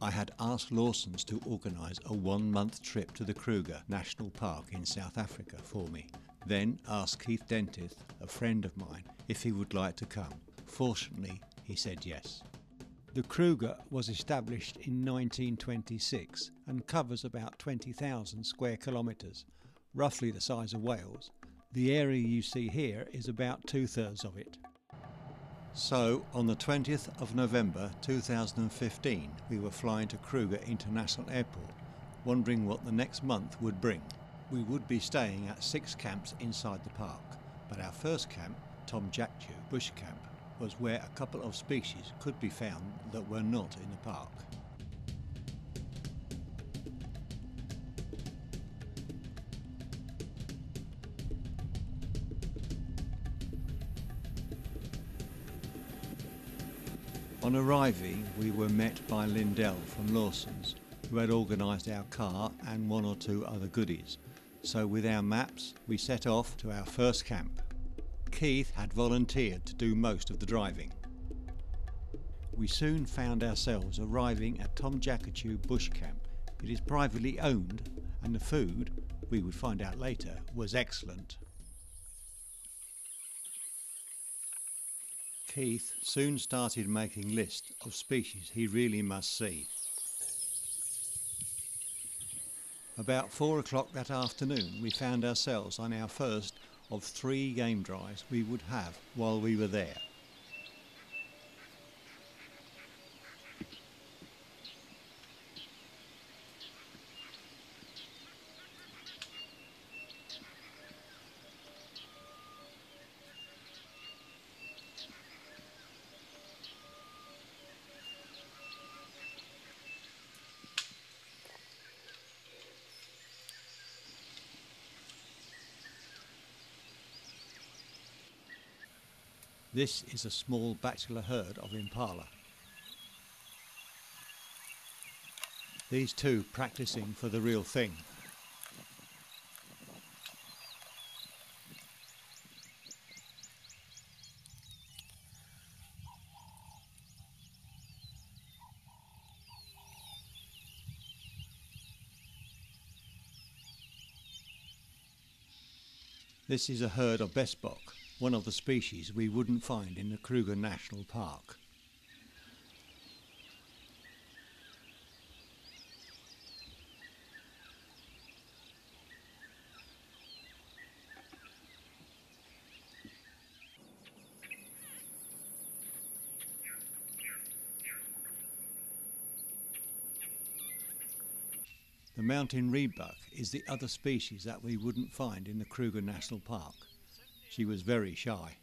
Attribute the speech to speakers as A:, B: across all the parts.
A: I had asked Lawson's to organise a one month trip to the Kruger National Park in South Africa for me. Then asked Keith Dentith, a friend of mine, if he would like to come. Fortunately, he said yes. The Kruger was established in 1926 and covers about 20,000 square kilometres, roughly the size of Wales. The area you see here is about two thirds of it. So, on the 20th of November 2015, we were flying to Kruger International Airport, wondering what the next month would bring. We would be staying at six camps inside the park, but our first camp, Tom Jactu Bush Camp, was where a couple of species could be found that were not in the park. On arriving, we were met by Lindell from Lawson's, who had organised our car and one or two other goodies. So, with our maps, we set off to our first camp. Keith had volunteered to do most of the driving. We soon found ourselves arriving at Tom Jacatu Bush Camp. It is privately owned, and the food, we would find out later, was excellent. Keith soon started making lists of species he really must see. About four o'clock that afternoon, we found ourselves on our first of three game drives we would have while we were there. This is a small bachelor herd of impala. These two practicing for the real thing. This is a herd of blesbok, one of the species we wouldn't find in the Kruger National Park. The mountain reedbuck is the other species that we wouldn't find in the Kruger National Park. She was very shy.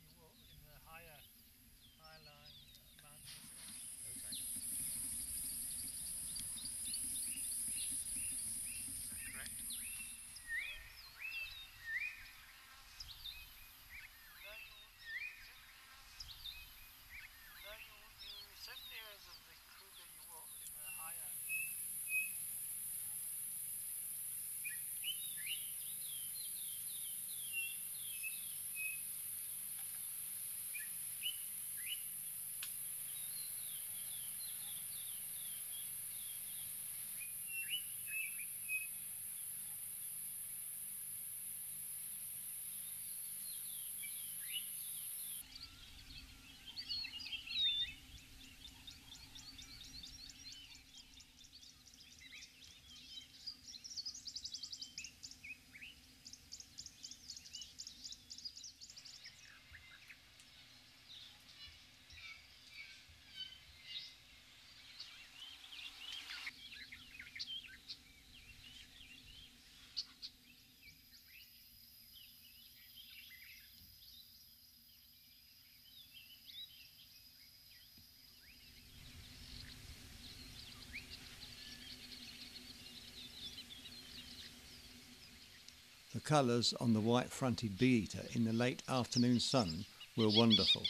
A: Colours on the white-fronted bee-eater in the late afternoon sun were wonderful.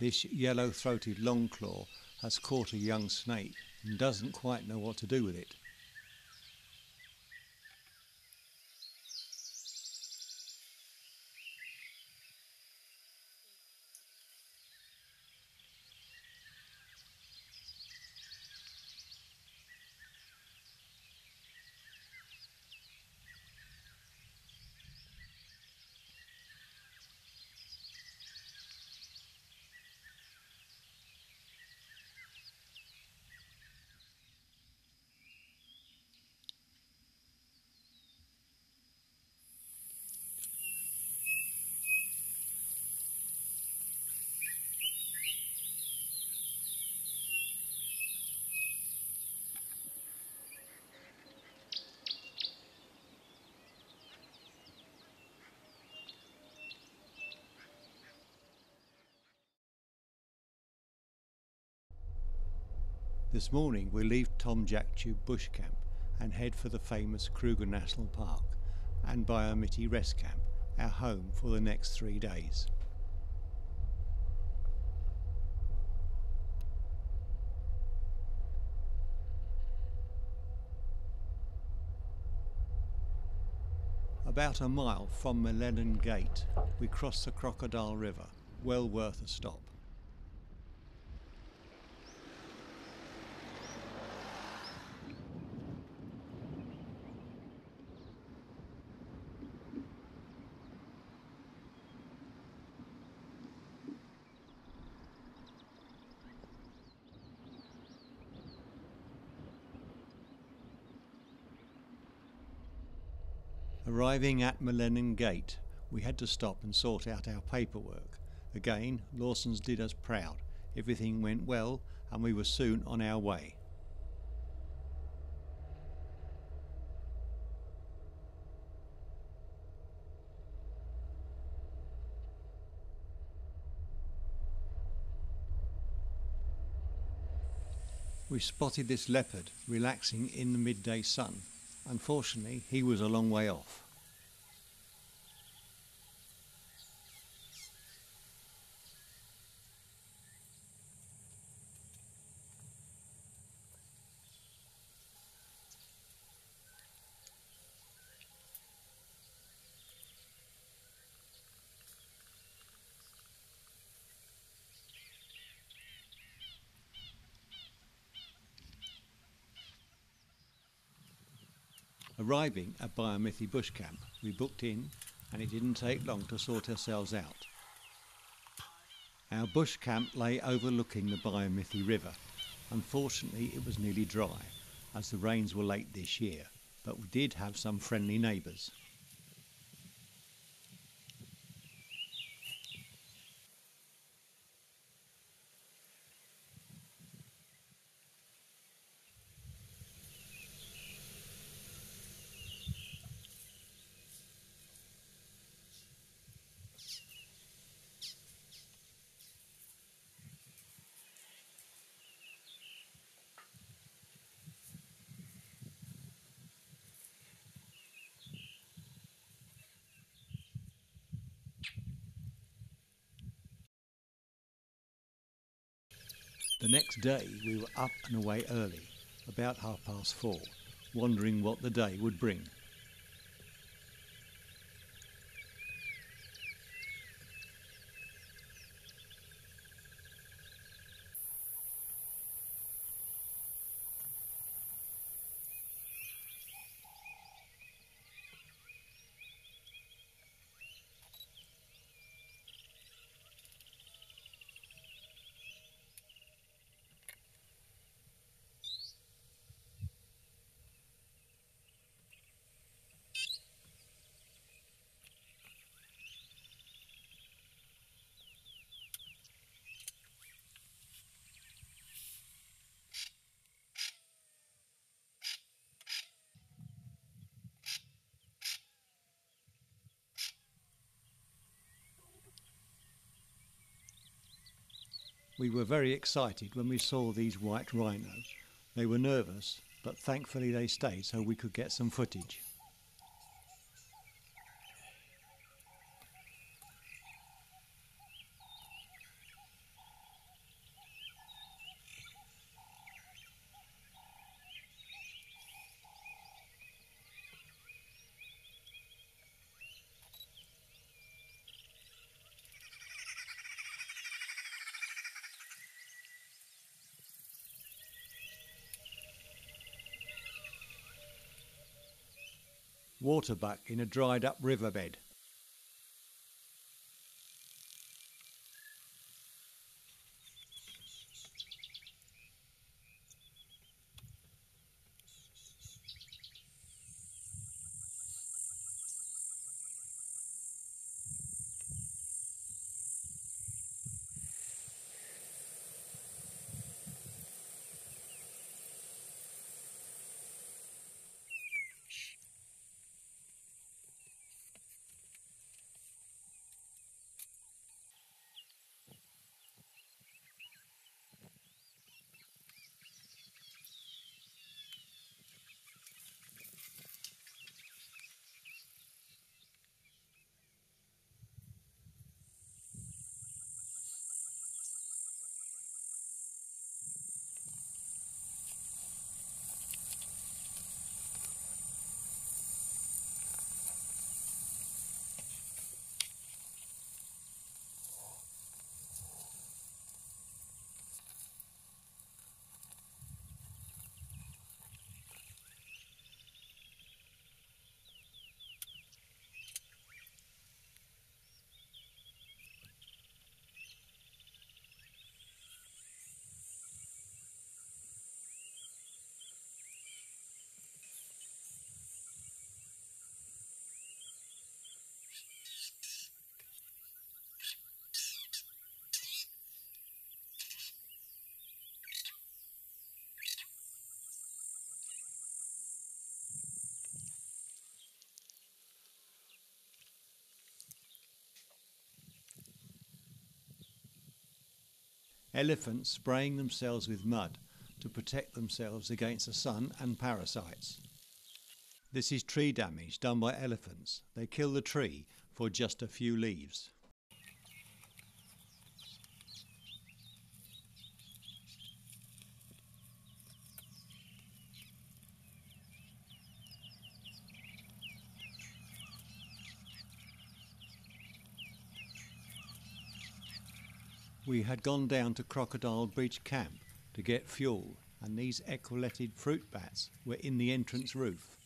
A: This yellow-throated longclaw has caught a young snake and doesn't quite know what to do with it. This morning we leave Tom Tube Bush Camp and head for the famous Kruger National Park and Biyamiti Rest Camp, our home for the next three days. About a mile from Malelane Gate, we cross the Crocodile River, well worth a stop. Arriving at Malelane Gate, we had to stop and sort out our paperwork. Again, Lawson's did us proud. Everything went well, and we were soon on our way. We spotted this leopard relaxing in the midday sun. Unfortunately, he was a long way off. Arriving at Biyamiti Bush Camp, we booked in and it didn't take long to sort ourselves out. Our bush camp lay overlooking the Biyamiti River. Unfortunately, it was nearly dry as the rains were late this year, but we did have some friendly neighbours. Day we were up and away early, about half past four, wondering what the day would bring. We were very excited when we saw these white rhino. They were nervous, but thankfully they stayed so we could get some footage. In a dried up riverbed. Elephants spraying themselves with mud to protect themselves against the sun and parasites. This is tree damage done by elephants. They kill the tree for just a few leaves. We had gone down to Crocodile Bridge Camp to get fuel, and these epauletted fruit bats were in the entrance roof.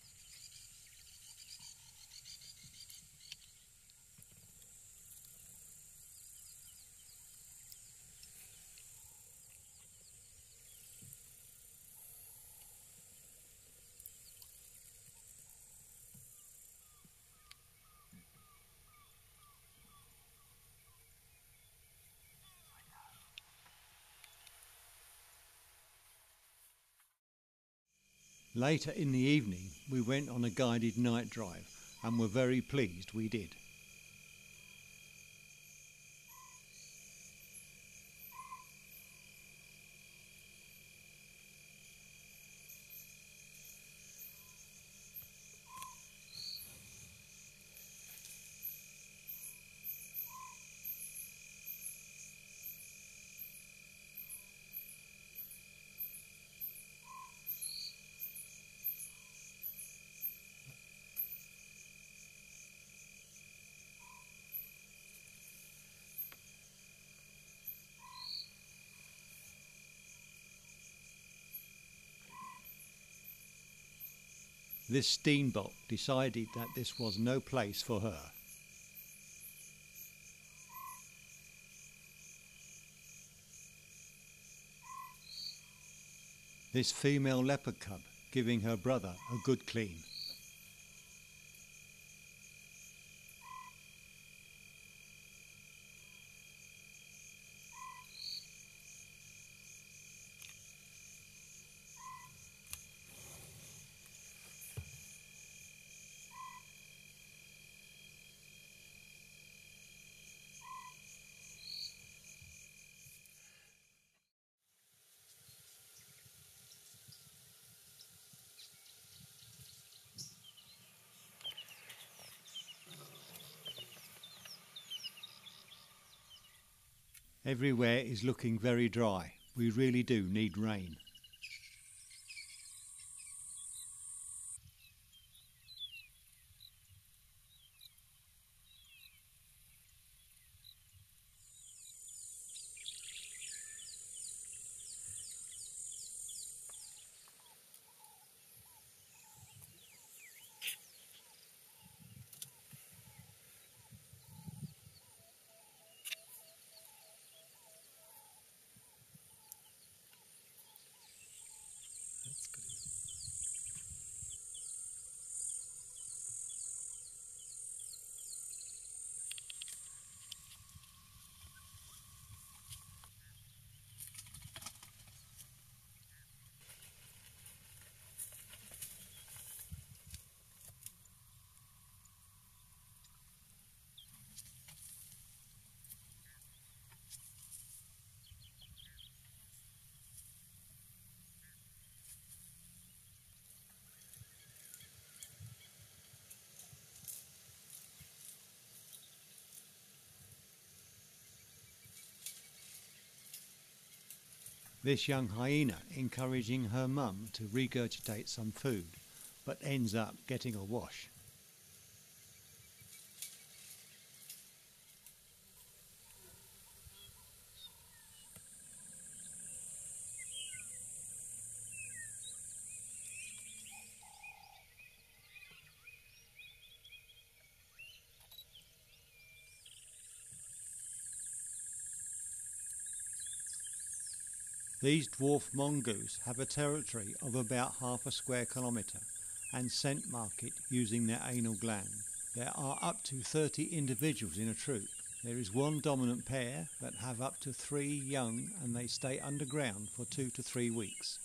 A: Later in the evening, we went on a guided night drive and were very pleased we did. This steenbok decided that this was no place for her. This female leopard cub giving her brother a good clean. Everywhere is looking very dry. We really do need rain. This young hyena encouraging her mum to regurgitate some food, but ends up getting a wash. These dwarf mongoose have a territory of about half a square kilometre and scent mark it using their anal gland. There are up to 30 individuals in a troop. There is one dominant pair that have up to three young and they stay underground for two to three weeks.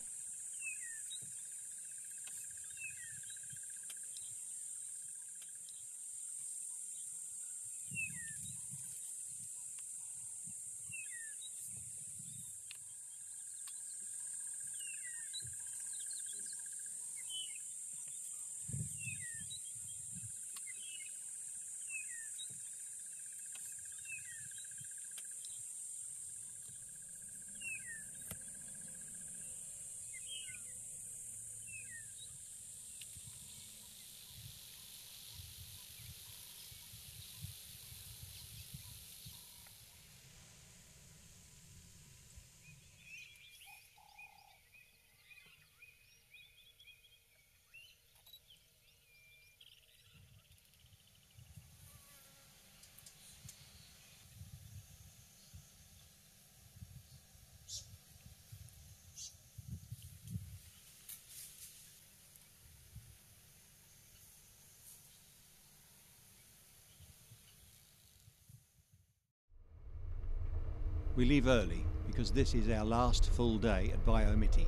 A: We leave early because this is our last full day at Biyamiti.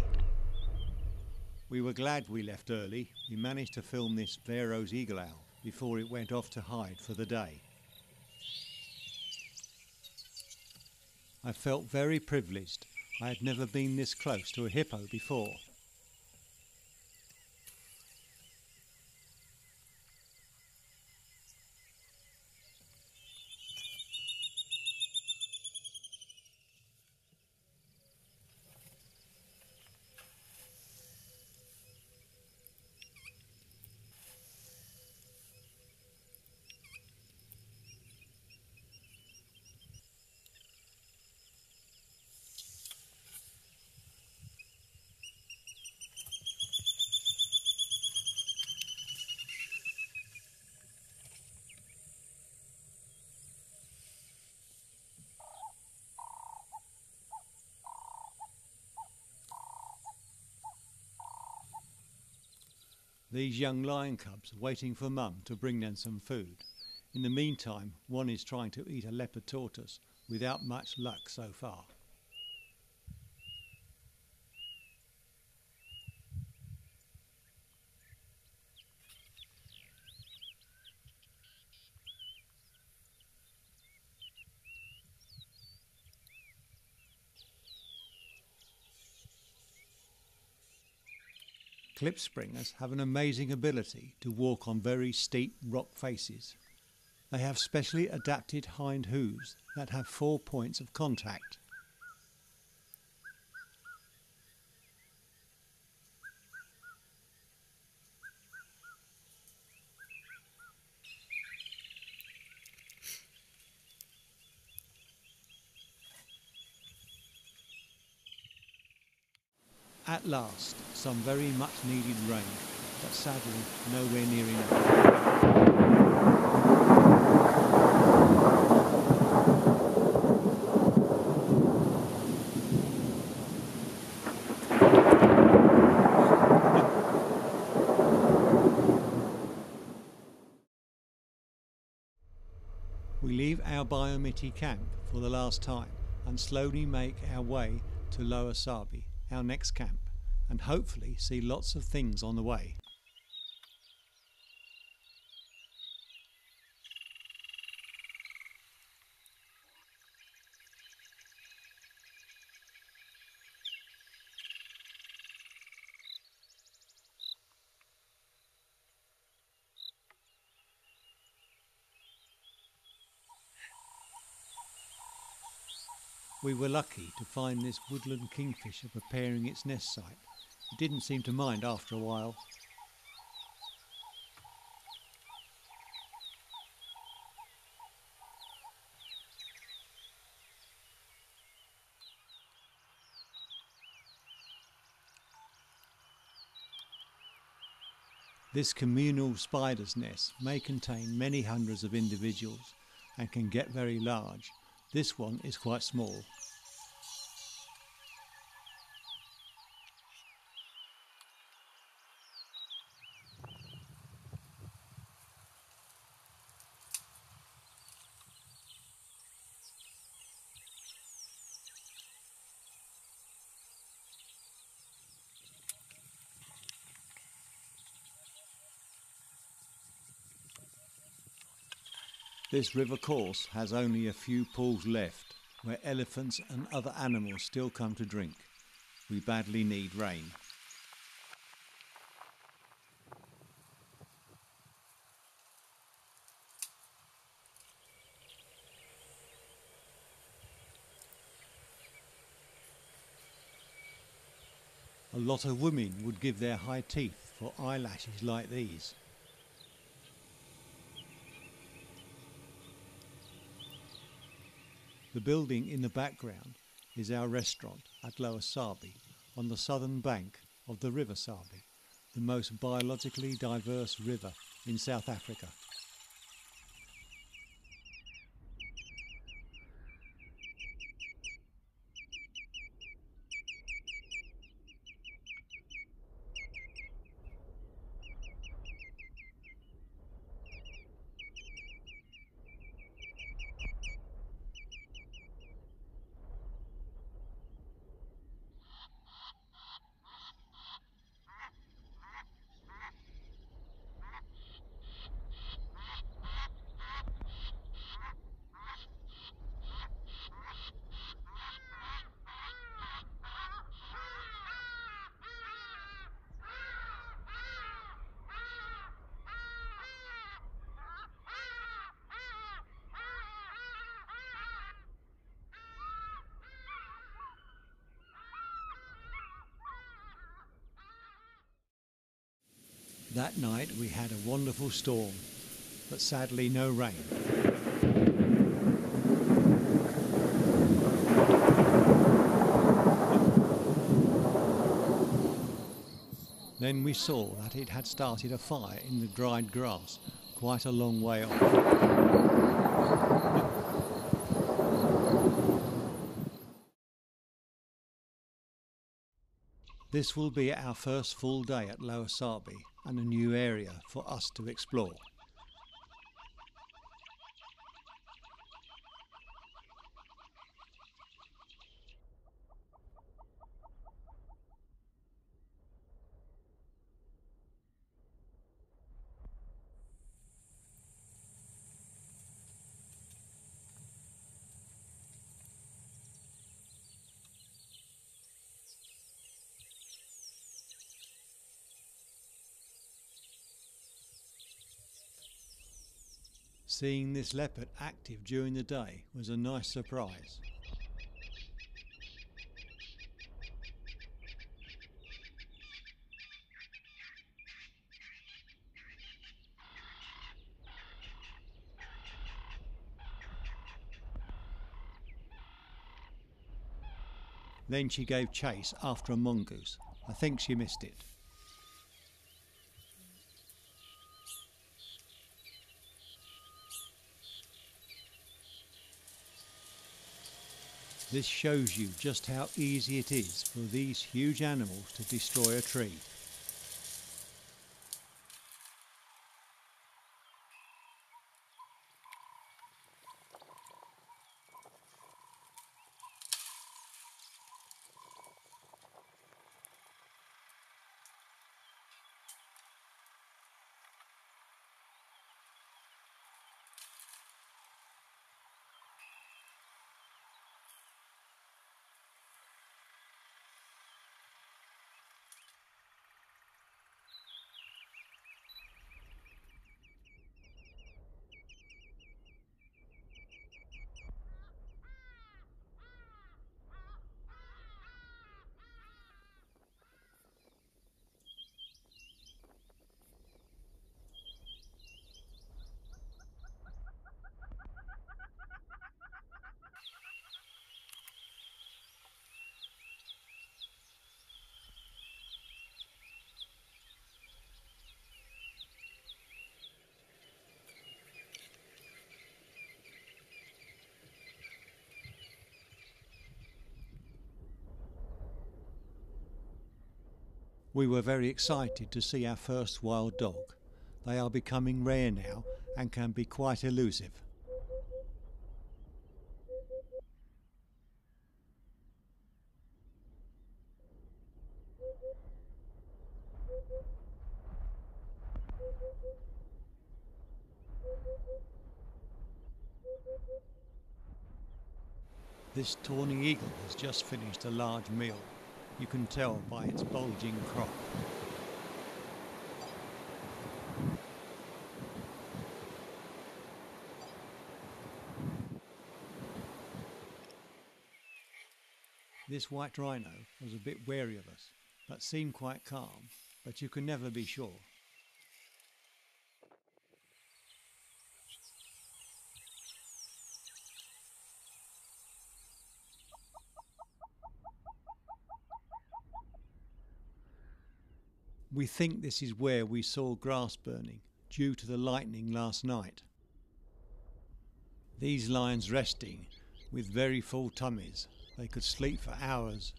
A: We were glad we left early. We managed to film this Verreaux's eagle owl before it went off to hide for the day. I felt very privileged. I had never been this close to a hippo before. These young lion cubs are waiting for mum to bring them some food. In the meantime, one is trying to eat a leopard tortoise without much luck so far. Klipspringers have an amazing ability to walk on very steep rock faces. They have specially adapted hind hooves that have four points of contact. At last, some very much needed rain, but sadly nowhere near enough. We leave our Biyamiti camp for the last time and slowly make our way to Lower Sabi, our next camp, and hopefully see lots of things on the way. We were lucky to find this woodland kingfisher preparing its nest site. It didn't seem to mind after a while. This communal spider's nest may contain many hundreds of individuals and can get very large. This one is quite small. This river course has only a few pools left where elephants and other animals still come to drink. We badly need rain. A lot of women would give their high teeth for eyelashes like these. The building in the background is our restaurant at Lower Sabi on the southern bank of the River Sabi, the most biologically diverse river in South Africa. Wonderful storm, but sadly no rain. Then we saw that it had started a fire in the dried grass quite a long way off. This will be our first full day at Lower Sabi and a new area for us to explore. Seeing this leopard active during the day was a nice surprise. Then she gave chase after a mongoose. I think she missed it. This shows you just how easy it is for these huge animals to destroy a tree. We were very excited to see our first wild dog. They are becoming rare now and can be quite elusive. This tawny eagle has just finished a large meal. You can tell by its bulging crop. This white rhino was a bit wary of us, but seemed quite calm, but you can never be sure. We think this is where we saw grass burning due to the lightning last night. These lions resting with very full tummies. They could sleep for hours.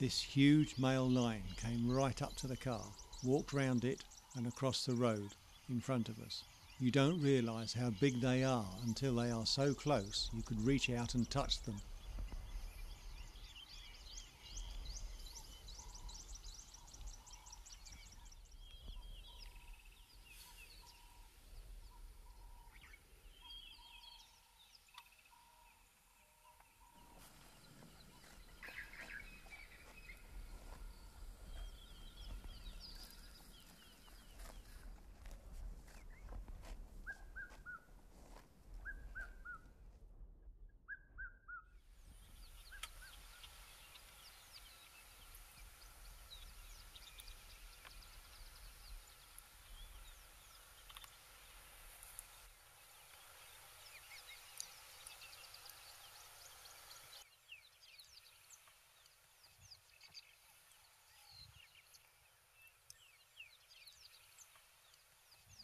A: This huge male lion came right up to the car, walked round it and across the road in front of us. You don't realise how big they are until they are so close you could reach out and touch them.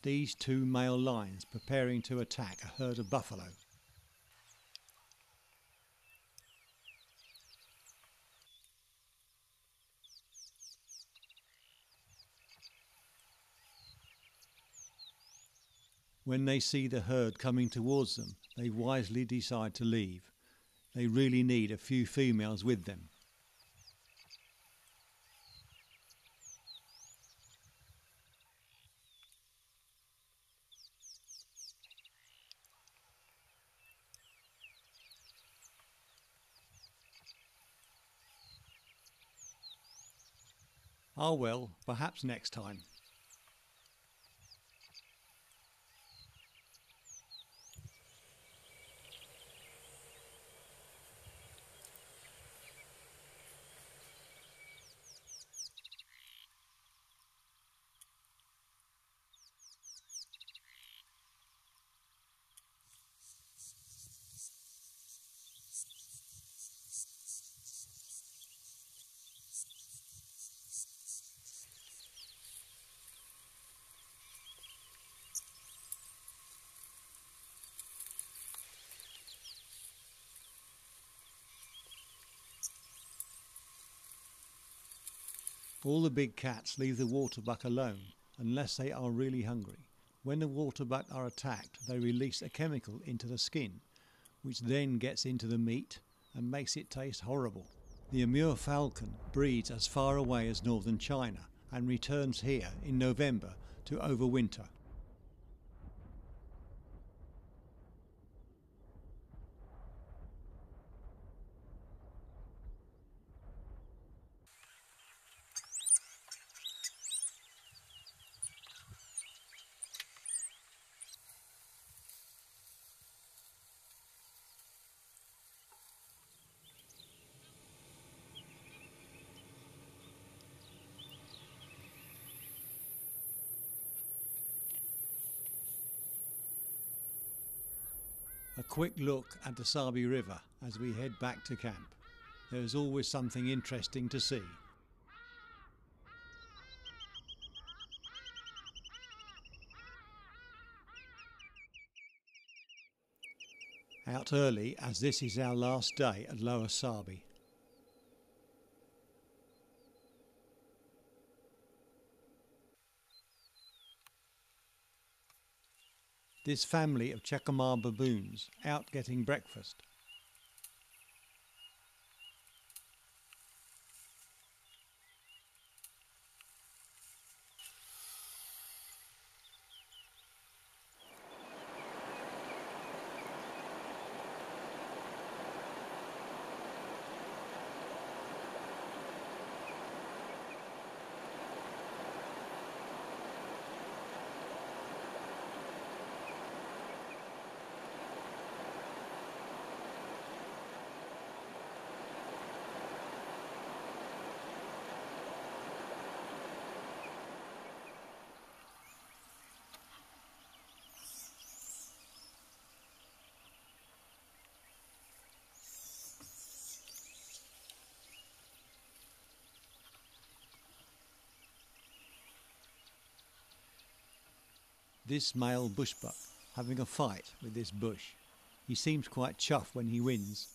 A: These two male lions preparing to attack a herd of buffalo. When they see the herd coming towards them, they wisely decide to leave. They really need a few females with them. Ah well, perhaps next time. All the big cats leave the waterbuck alone unless they are really hungry. When the waterbuck are attacked, they release a chemical into the skin, which then gets into the meat and makes it taste horrible. The Amur falcon breeds as far away as northern China and returns here in November to overwinter. A quick look at the Sabi River as we head back to camp. There is always something interesting to see. Out early as this is our last day at Lower Sabi. This family of Chacma baboons out getting breakfast. This male bushbuck having a fight with this bush. He seems quite chuffed when he wins.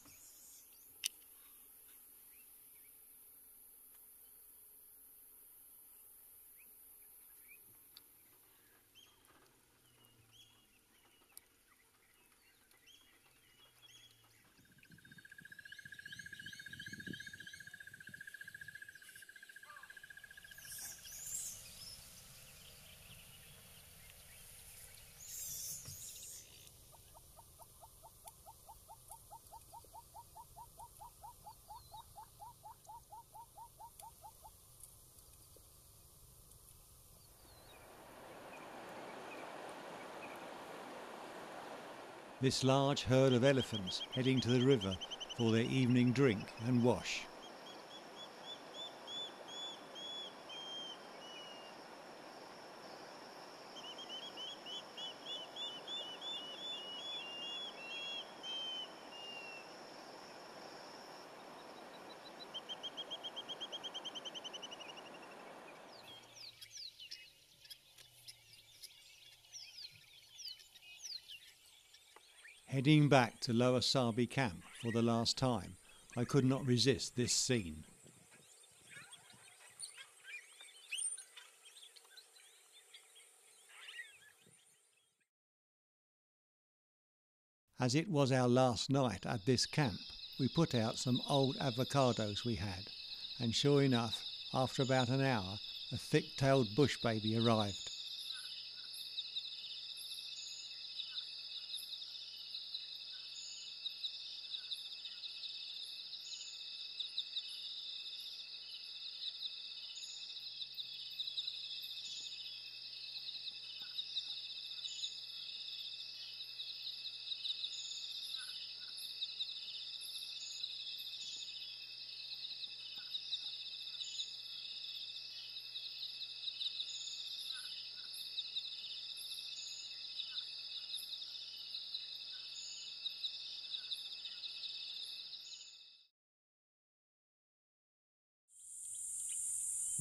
A: This large herd of elephants heading to the river for their evening drink and wash. Heading back to Lower Sabi camp for the last time, I could not resist this scene. As it was our last night at this camp, we put out some old avocados we had, and sure enough, after about an hour, a thick tailed bush baby arrived.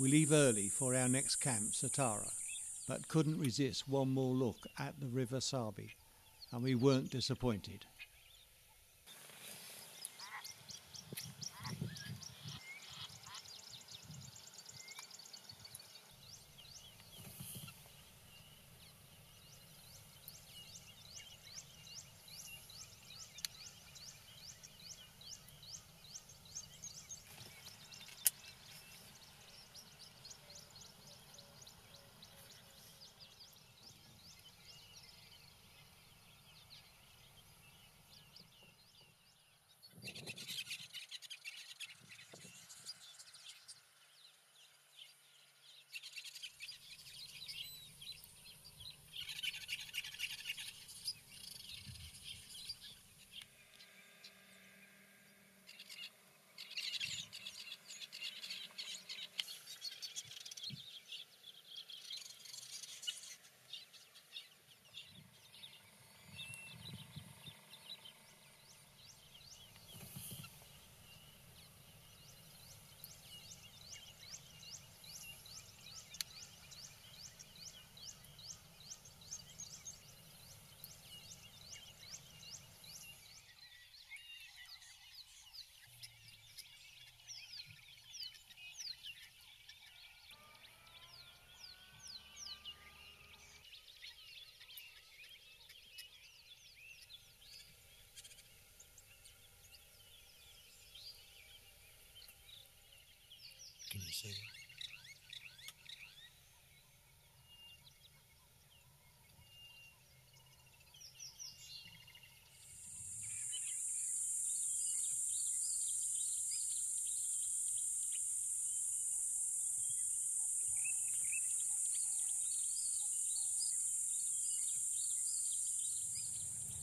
A: We leave early for our next camp, Satara, but couldn't resist one more look at the River Sabi, and we weren't disappointed.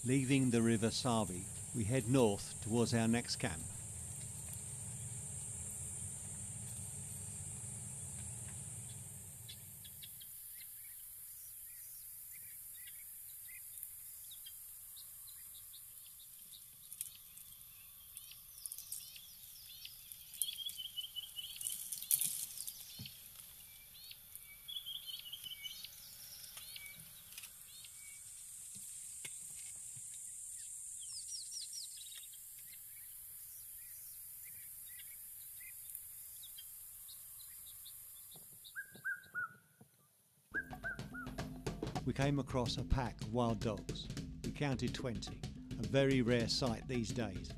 A: Leaving the River Sabi, we head north towards our next camp. we came across a pack of wild dogs. We counted 20, a very rare sight these days.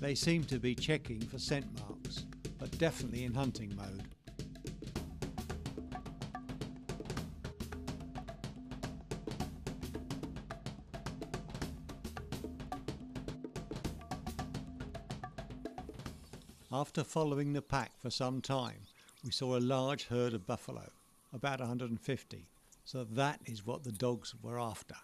A: They seemed to be checking for scent marks, but definitely in hunting mode. After following the pack for some time, we saw a large herd of buffalo about 150. So that is what the dogs were after.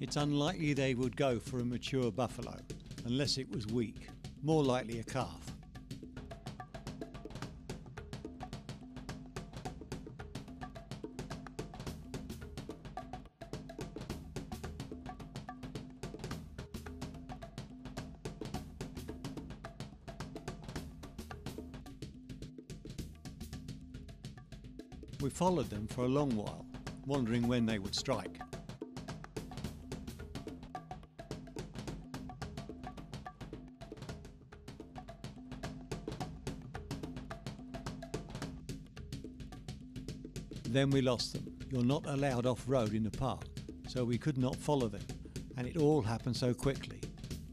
A: It's unlikely they would go for a mature buffalo, unless it was weak, more likely a calf. Followed them for a long while, wondering when they would strike. Then we lost them. You're not allowed off road in the park, so we could not follow them, and it all happened so quickly.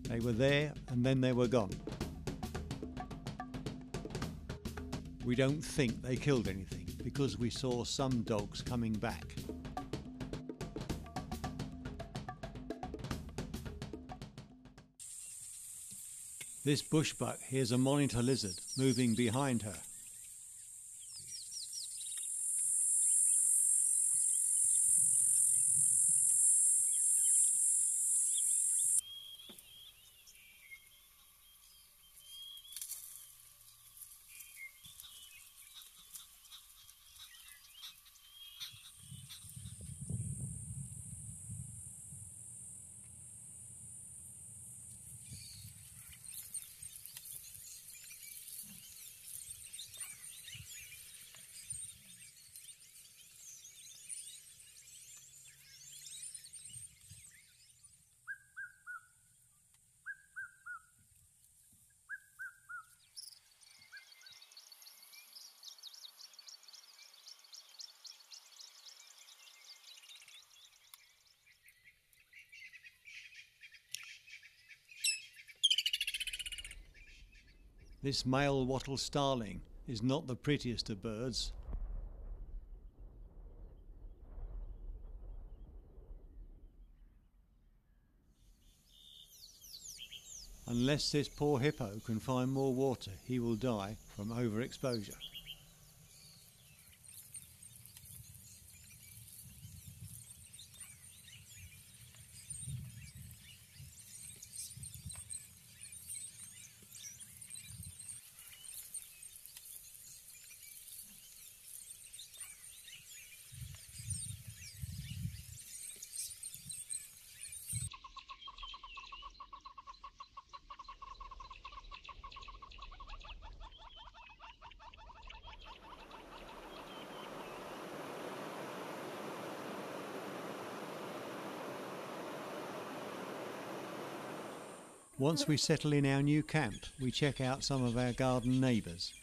A: They were there and then they were gone. We don't think they killed anything because we saw some dogs coming back. This bushbuck hears a monitor lizard moving behind her. This male wattle starling is not the prettiest of birds. Unless this poor hippo can find more water, he will die from overexposure. Once we settle in our new camp, we check out some of our garden neighbours.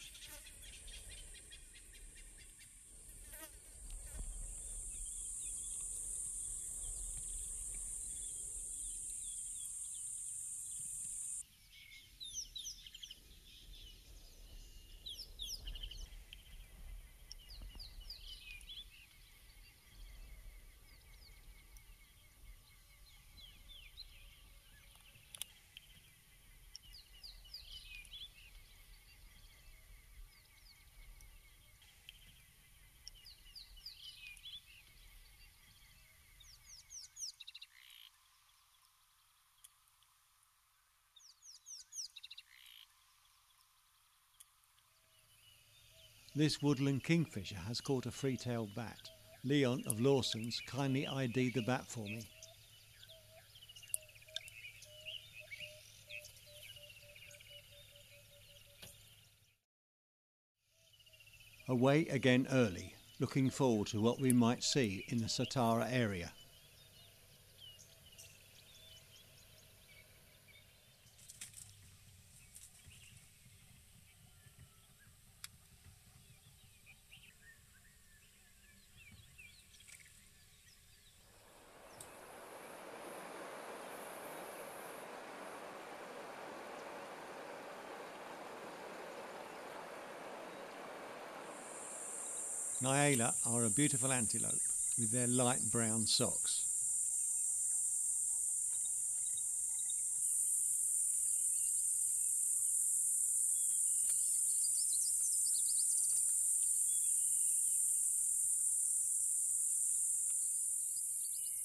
A: This woodland kingfisher has caught a free-tailed bat. Leon of Lawson's kindly ID'd the bat for me. Away again early, looking forward to what we might see in the Satara area. Nyala are a beautiful antelope with their light brown socks.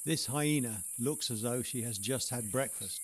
A: This hyena looks as though she has just had breakfast.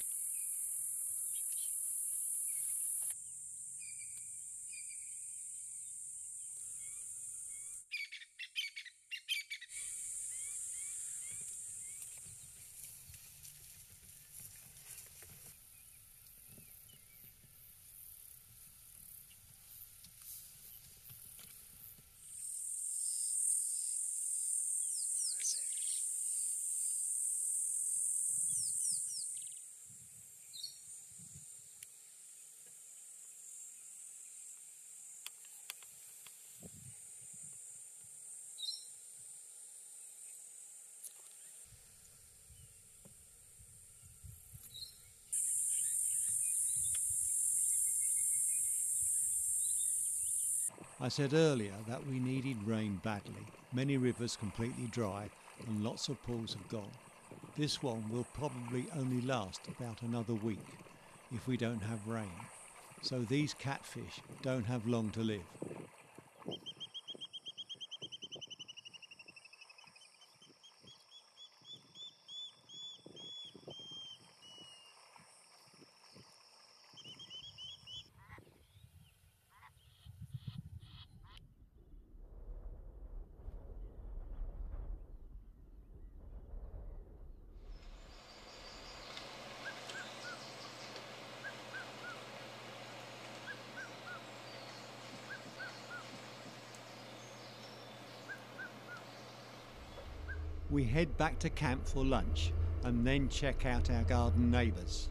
A: I said earlier that we needed rain badly. Many rivers completely dry and lots of pools have gone. This one will probably only last about another week if we don't have rain. So these catfish don't have long to live. We head back to camp for lunch and then check out our garden neighbours.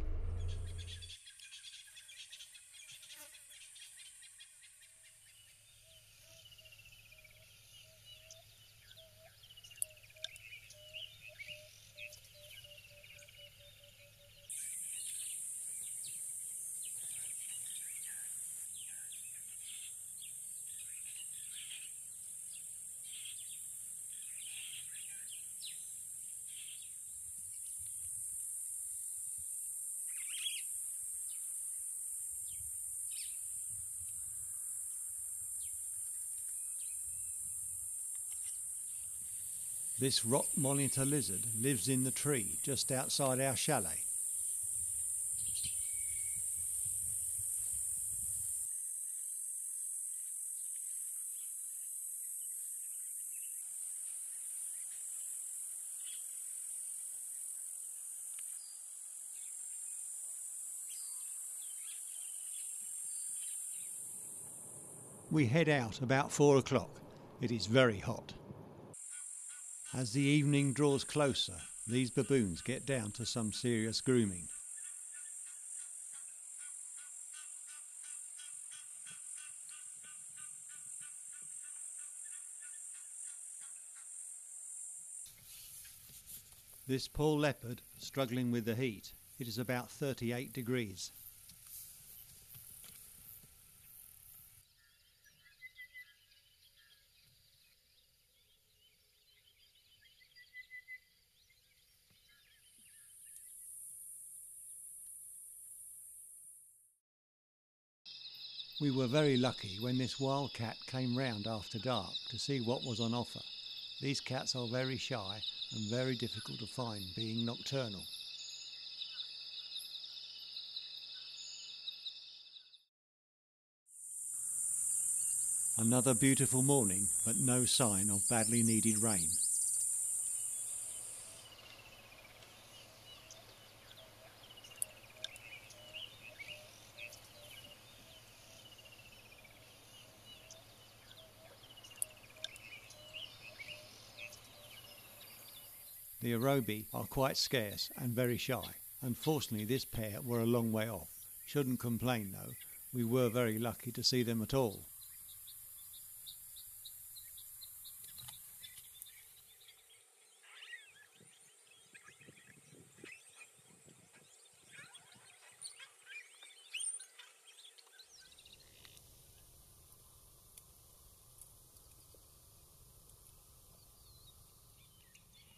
A: This rock monitor lizard lives in the tree just outside our chalet. We head out about four o'clock. It is very hot. As the evening draws closer, these baboons get down to some serious grooming. This poor leopard struggling with the heat. It is about 38 degrees. We were very lucky when this wild cat came round after dark to see what was on offer. These cats are very shy and very difficult to find being nocturnal. Another beautiful morning, but no sign of badly needed rain. The Oribi are quite scarce and very shy. Unfortunately, this pair were a long way off. Shouldn't complain though, we were very lucky to see them at all.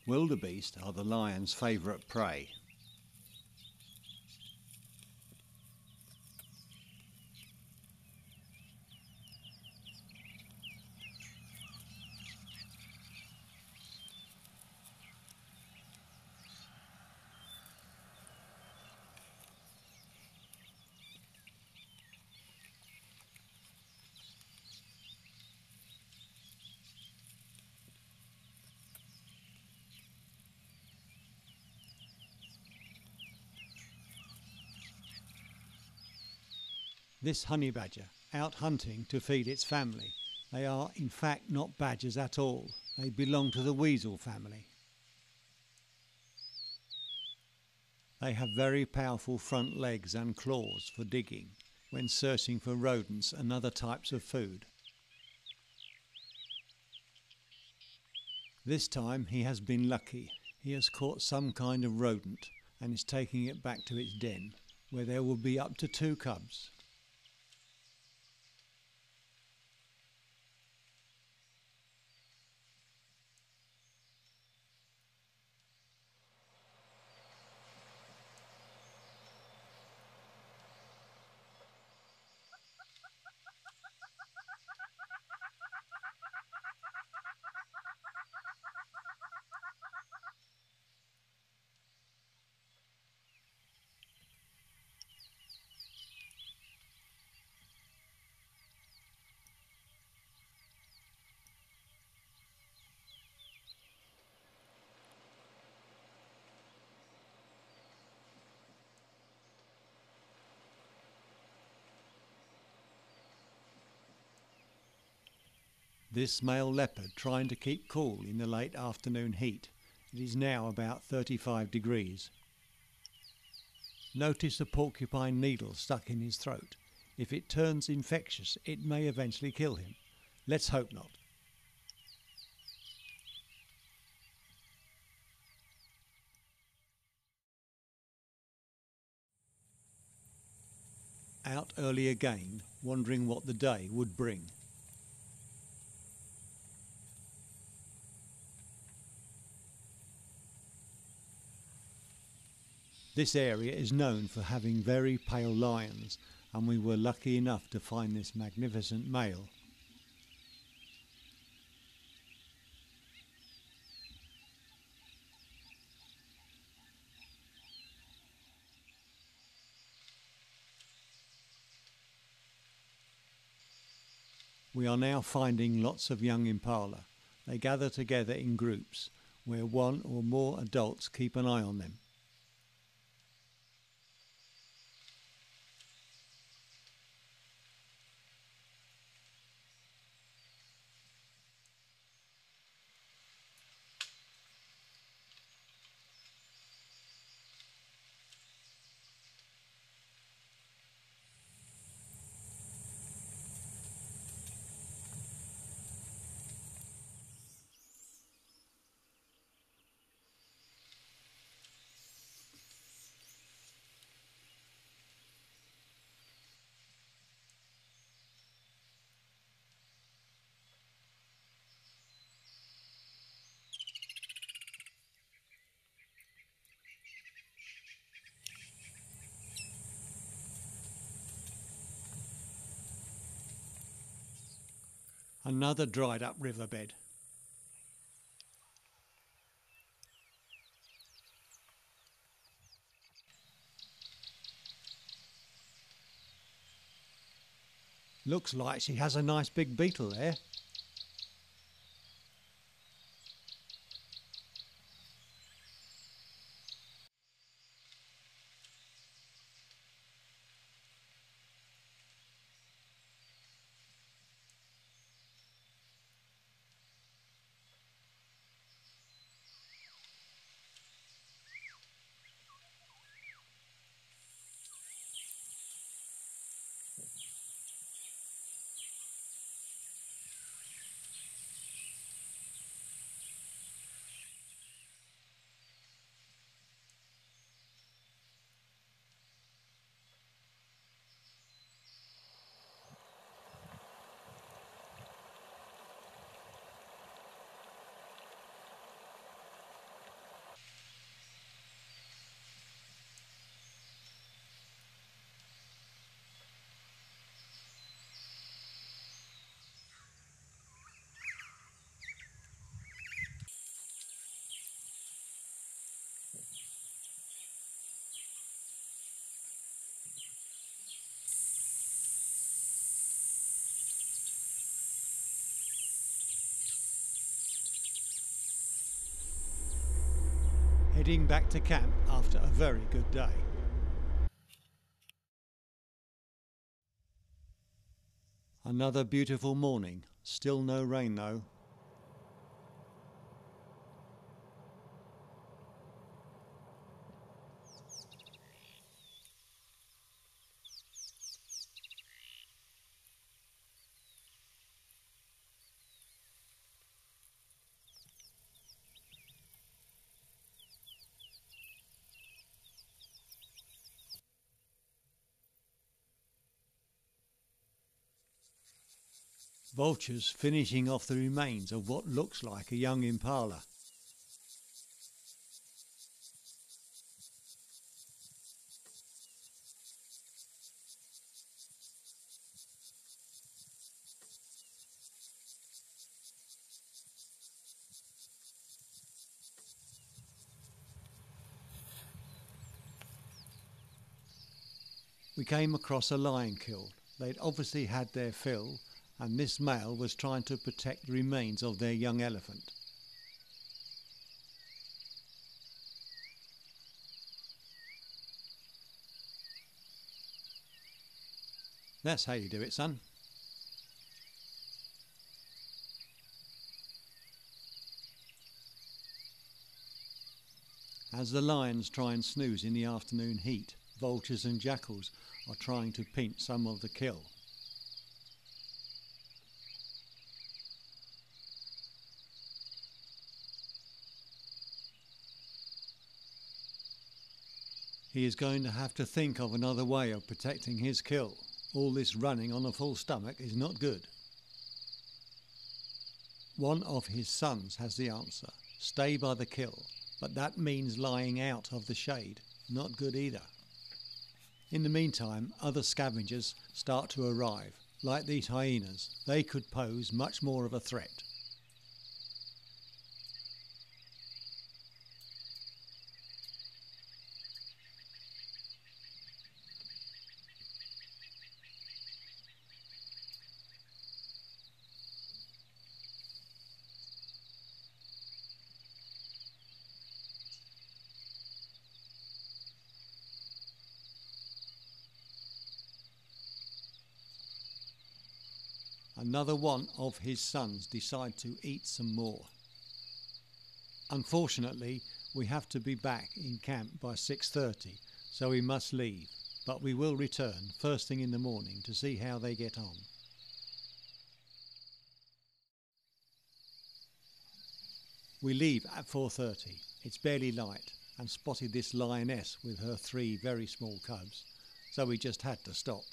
A: Wildebeest are the lion's favourite prey. This honey badger, out hunting to feed its family. They are in fact not badgers at all. They belong to the weasel family. They have very powerful front legs and claws for digging when searching for rodents and other types of food. This time he has been lucky. He has caught some kind of rodent and is taking it back to its den, where there will be up to two cubs. This male leopard trying to keep cool in the late afternoon heat. It is now about 35 degrees. Notice the porcupine needle stuck in his throat. If it turns infectious, it may eventually kill him. Let's hope not. Out early again, wondering what the day would bring. This area is known for having very pale lions and we were lucky enough to find this magnificent male. We are now finding lots of young impala. They gather together in groups where one or more adults keep an eye on them. Another dried up riverbed. Looks like she has a nice big beetle there. heading back to camp after a very good day. Another beautiful morning, still no rain though, Vultures finishing off the remains of what looks like a young impala. We came across a lion kill. They'd obviously had their fill and this male was trying to protect the remains of their young elephant. That's how you do it, son. As the lions try and snooze in the afternoon heat, vultures and jackals are trying to pinch some of the kill. He is going to have to think of another way of protecting his kill. All this running on a full stomach is not good. One of his sons has the answer stay by the kill, but that means lying out of the shade. Not good either. In the meantime, other scavengers start to arrive. Like these hyenas, they could pose much more of a threat. Another one of his sons decide to eat some more. Unfortunately, we have to be back in camp by 6:30, so we must leave, but we will return first thing in the morning to see how they get on. We leave at 4:30. It's barely light and spotted this lioness with her three very small cubs, so we just had to stop.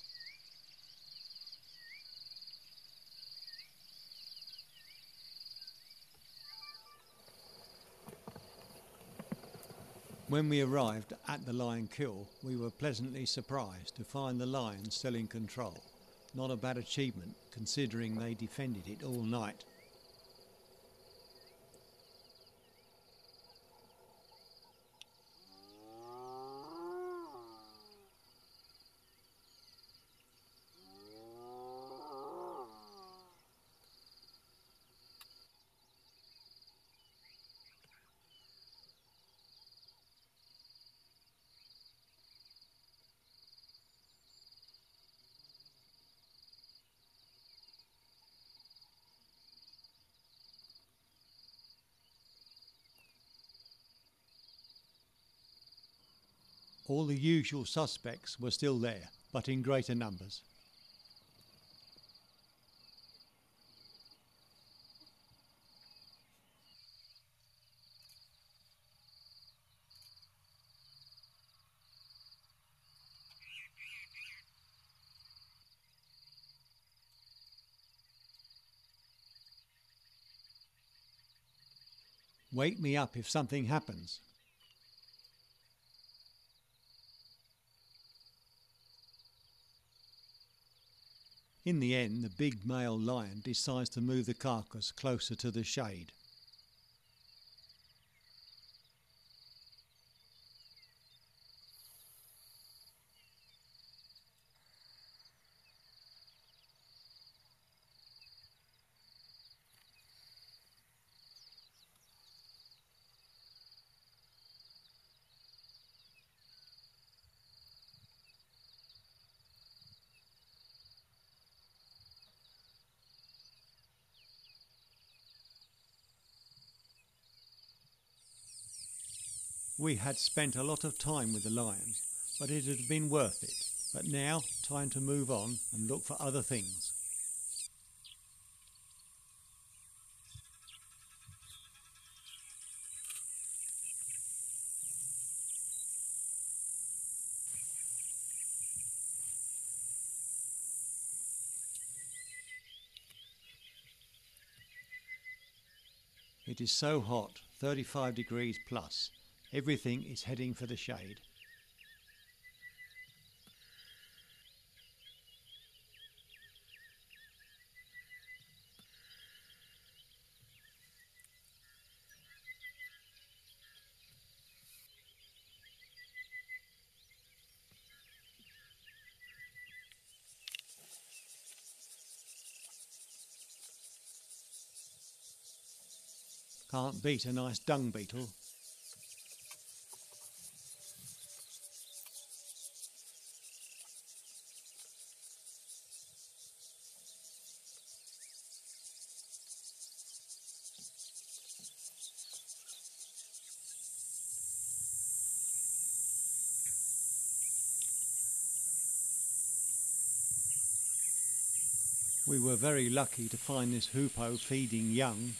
A: When we arrived at the lion kill, we were pleasantly surprised to find the lion still in control. Not a bad achievement considering they defended it all night. All the usual suspects were still there, but in greater numbers. Wake me up if something happens, In the end, the big male lion decides to move the carcass closer to the shade. We had spent a lot of time with the lions, but it had been worth it. But now, time to move on and look for other things. It is so hot, 35 degrees plus. Everything is heading for the shade. Can't beat a nice dung beetle. We were very lucky to find this hoopoe feeding young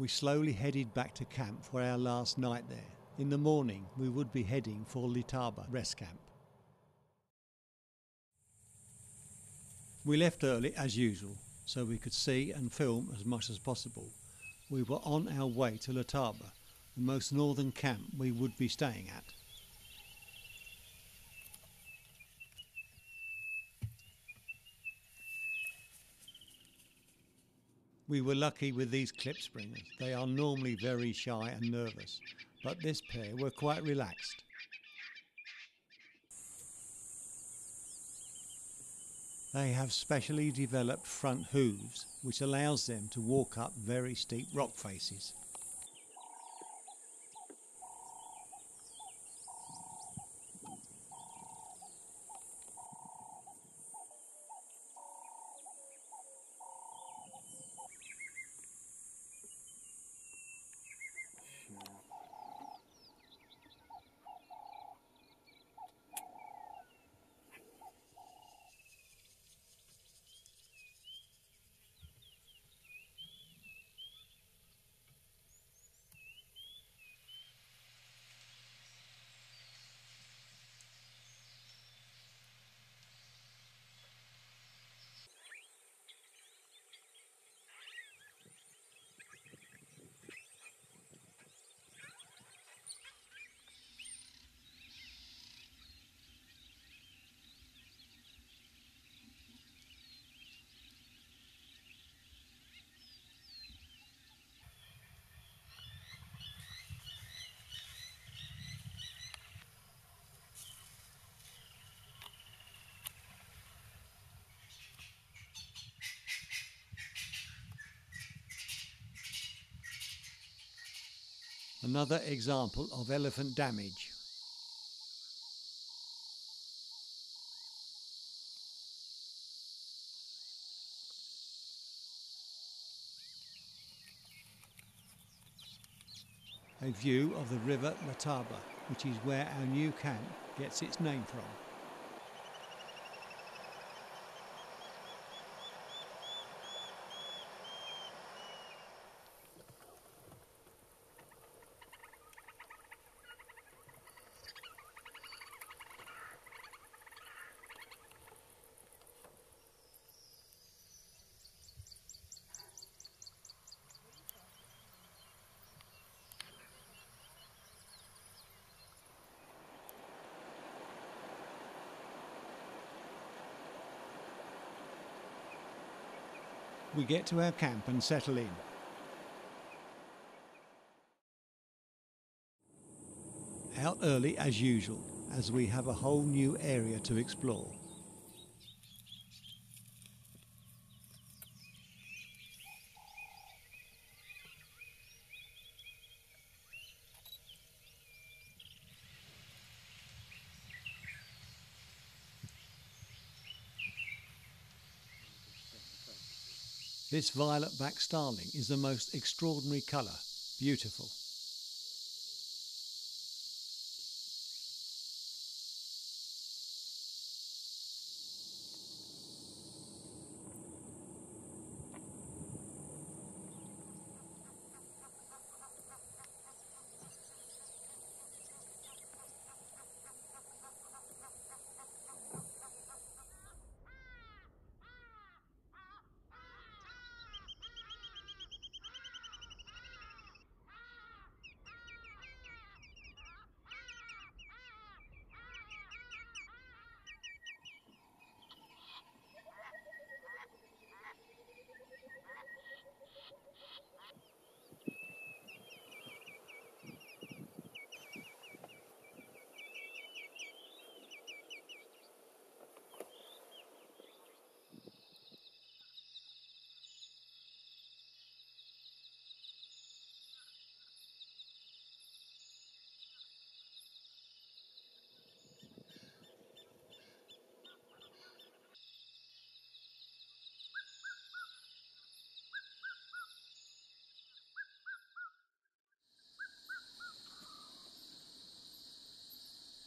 A: We slowly headed back to camp for our last night there. In the morning, we would be heading for Letaba rest camp. We left early as usual, so we could see and film as much as possible. We were on our way to Letaba, the most northern camp we would be staying at. We were lucky with these klipspringers. They are normally very shy and nervous, but this pair were quite relaxed. They have specially developed front hooves, which allows them to walk up very steep rock faces. Another example of elephant damage. A view of the river Letaba, which is where our new camp gets its name from. We get to our camp and settle in. Out early as usual, as we have a whole new area to explore. This violet back starling is the most extraordinary colour, beautiful.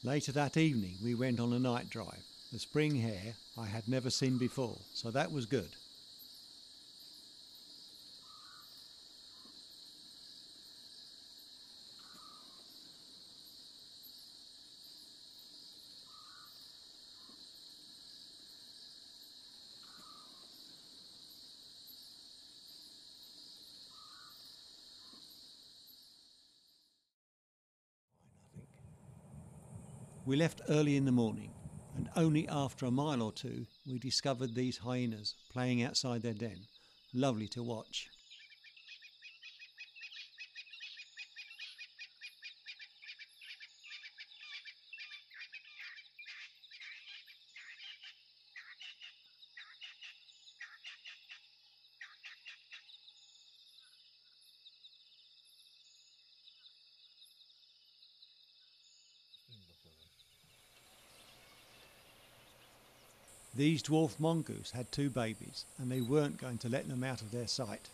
A: Later that evening, we went on a night drive. The spring hare I had never seen before, so that was good. We left early in the morning, and only after a mile or two we discovered these hyenas playing outside their den. Lovely to watch. These dwarf mongoose had two babies, and they weren't going to let them out of their sight.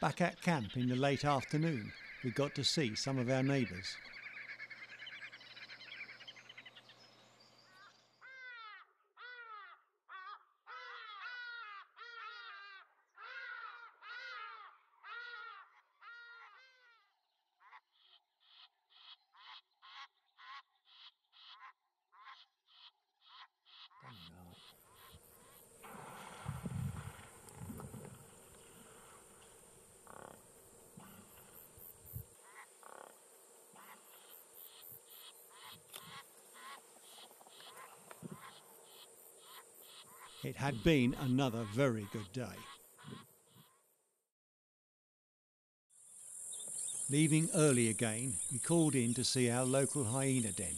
A: Back at camp in the late afternoon, we got to see some of our neighbours. It had been another very good day. Leaving early again, we called in to see our local hyena den.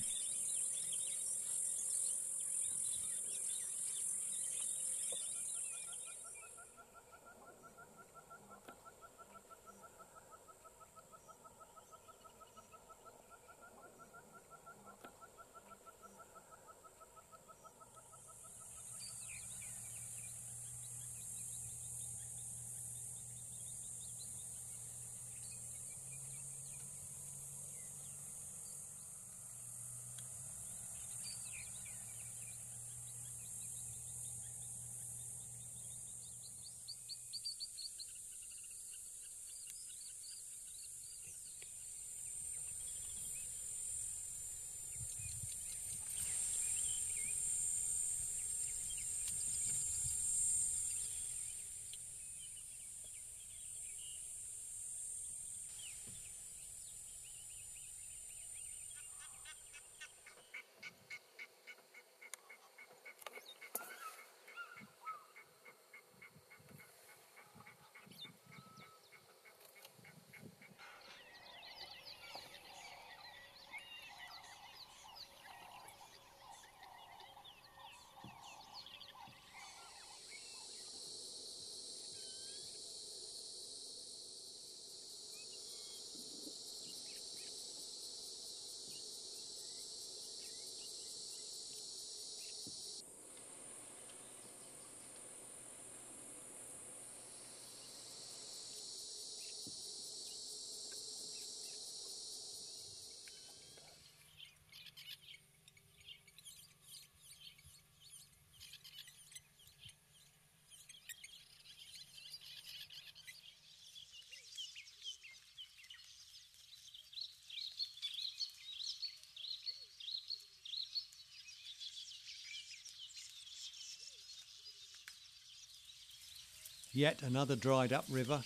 A: Yet another dried up river.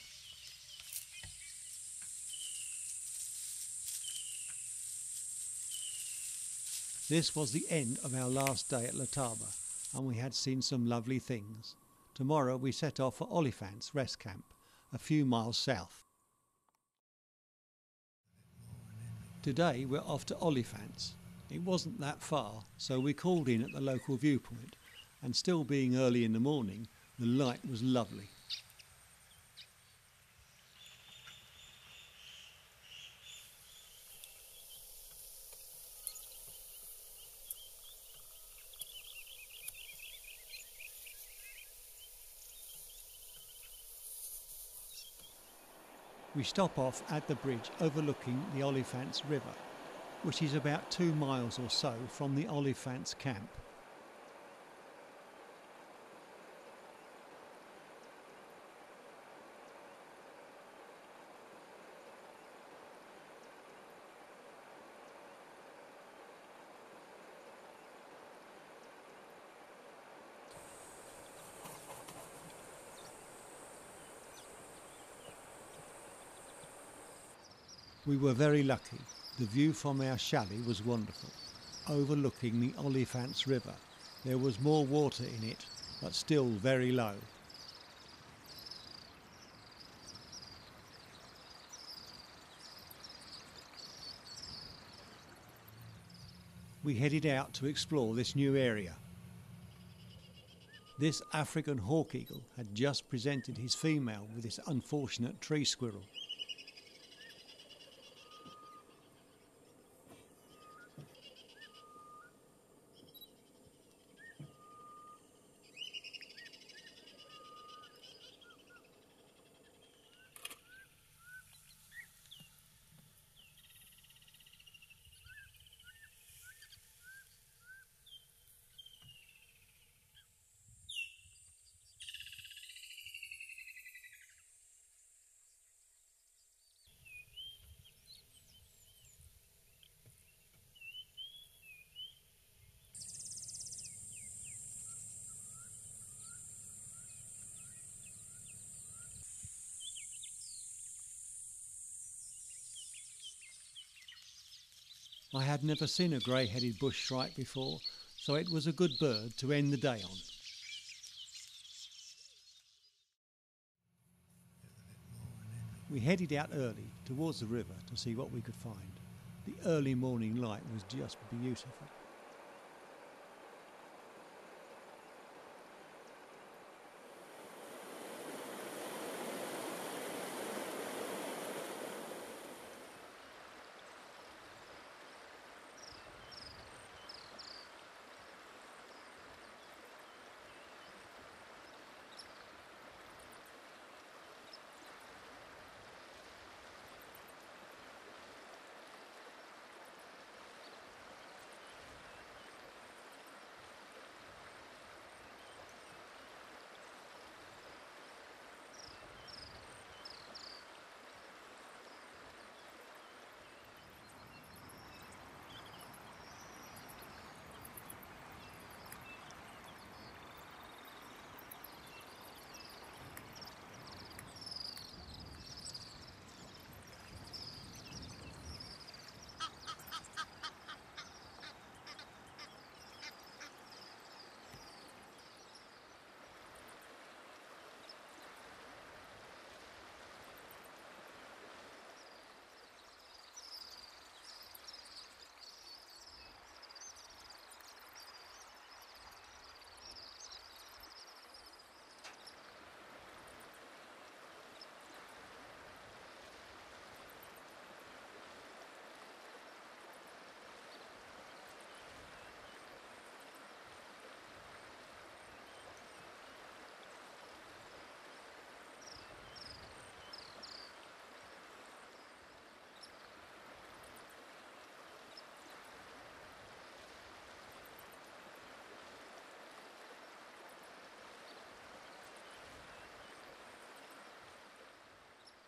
A: This was the end of our last day at Letaba, and we had seen some lovely things. Tomorrow we set off for Olifants Rest Camp, a few miles south. Today we're off to Olifants. It wasn't that far, so we called in at the local viewpoint, and still being early in the morning, the light was lovely. We stop off at the bridge overlooking the Olifants River, which is about two miles or so from the Olifants camp. We were very lucky. The view from our chalet was wonderful, overlooking the Olifants River. There was more water in it, but still very low. We headed out to explore this new area. This African hawk eagle had just presented his female with this unfortunate tree squirrel. I had never seen a grey-headed bush shrike before, so it was a good bird to end the day on. We headed out early towards the river to see what we could find. The early morning light was just beautiful.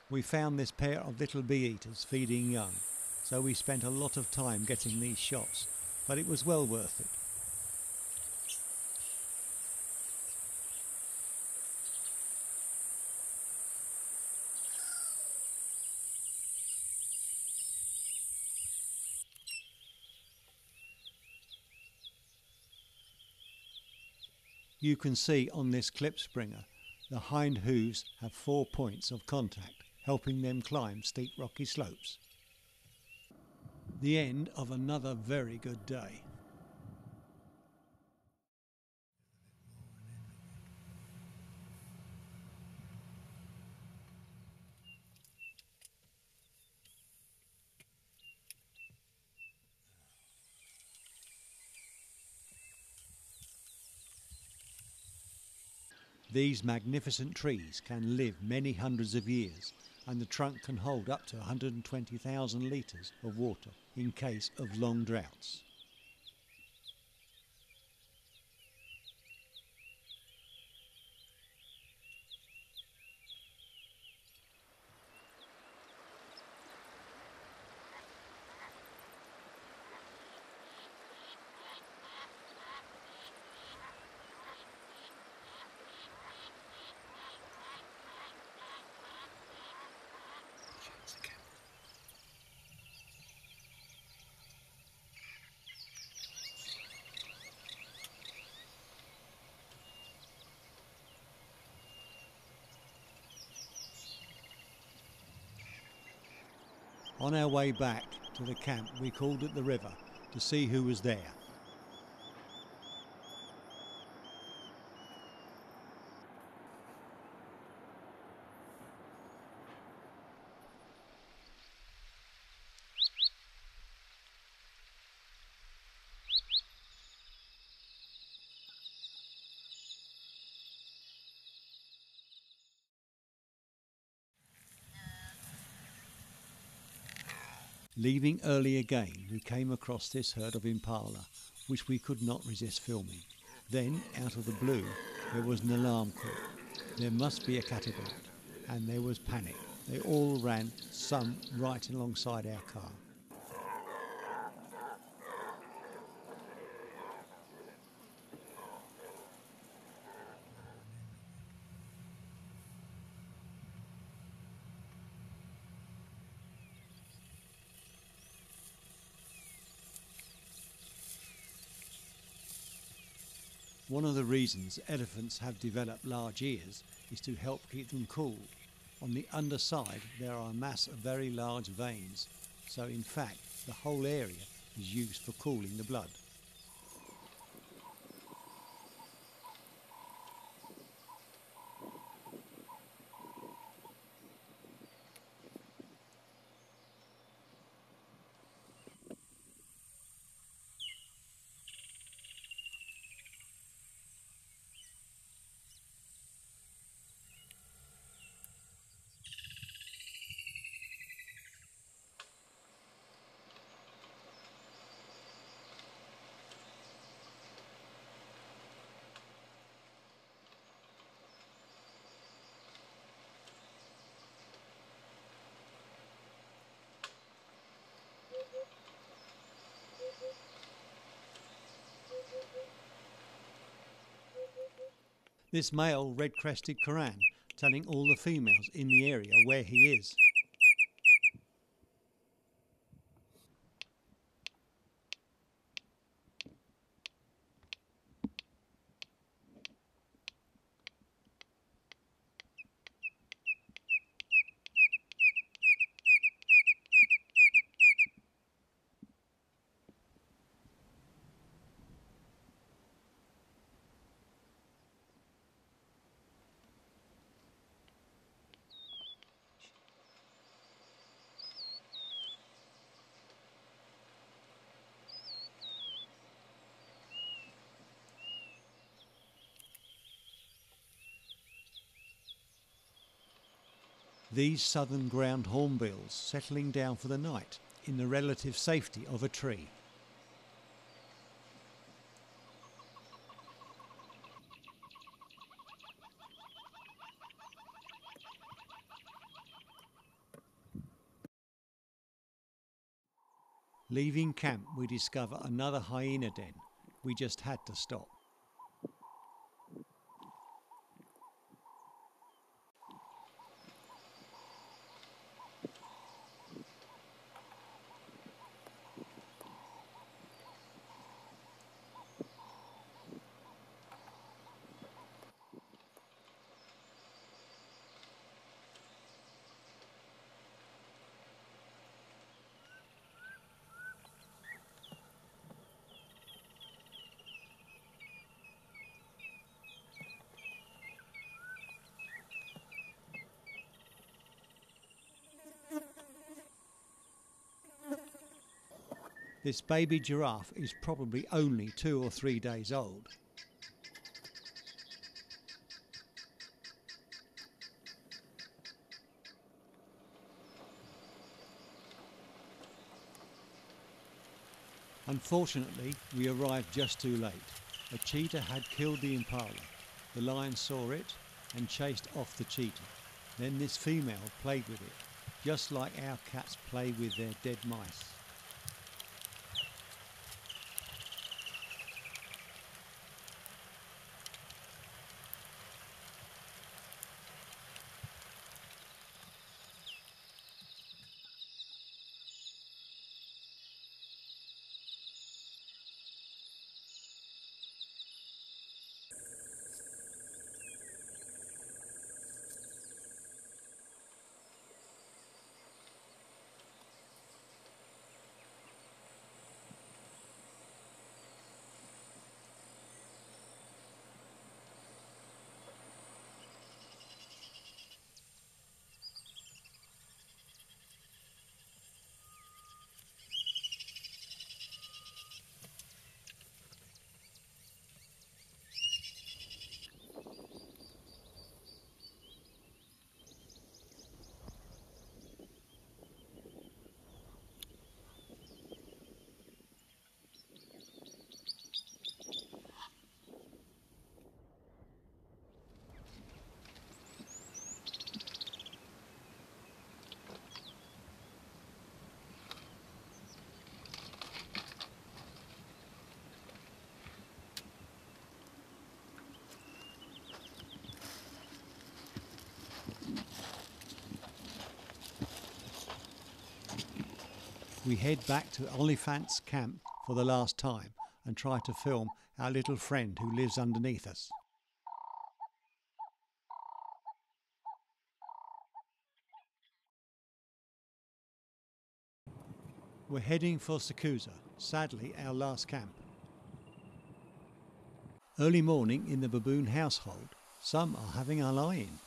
A: We found this pair of little bee eaters feeding young, so we spent a lot of time getting these shots, but it was well worth it. You can see on this klipspringer the hind hooves have four points of contact helping them climb steep rocky slopes. The end of another very good day. These magnificent trees can live many hundreds of years and the trunk can hold up to 120,000 litres of water in case of long droughts. On our way back to the camp, we called at the river to see who was there. Leaving early again, we came across this herd of impala, which we could not resist filming. Then, out of the blue, there was an alarm call. There must be a catapult, and there was panic. They all ran, some right alongside our car. One of the reasons elephants have developed large ears is to help keep them cool. On the underside there are a mass of very large veins, so in fact the whole area is used for cooling the blood. This male red-crested korhaan telling all the females in the area where he is. These southern ground hornbills settling down for the night in the relative safety of a tree. Leaving camp, we discover another hyena den. We just had to stop. This baby giraffe is probably only two or three days old. Unfortunately, we arrived just too late. A cheetah had killed the impala. The lion saw it and chased off the cheetah. Then this female played with it, just like our cats play with their dead mice. We head back to Olifants camp for the last time and try to film our little friend who lives underneath us. We're heading for Skukuza, sadly our last camp. Early morning in the baboon household, some are having a lie-in.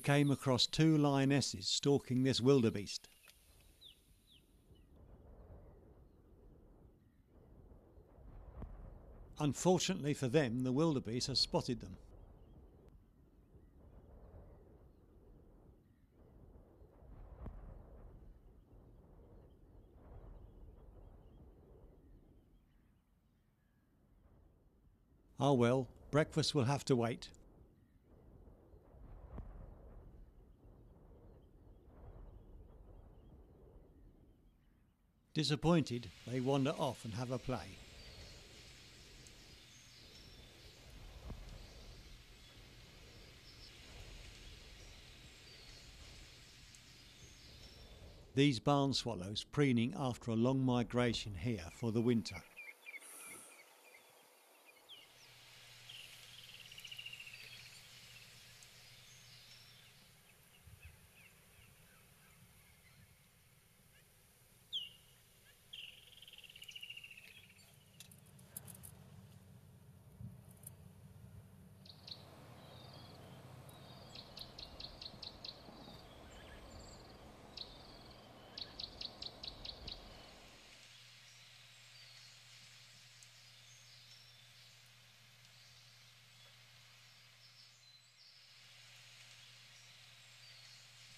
A: We came across two lionesses stalking this wildebeest. Unfortunately for them, the wildebeest has spotted them. Ah well, breakfast will have to wait. Disappointed, they wander off and have a play. These barn swallows preening after a long migration here for the winter.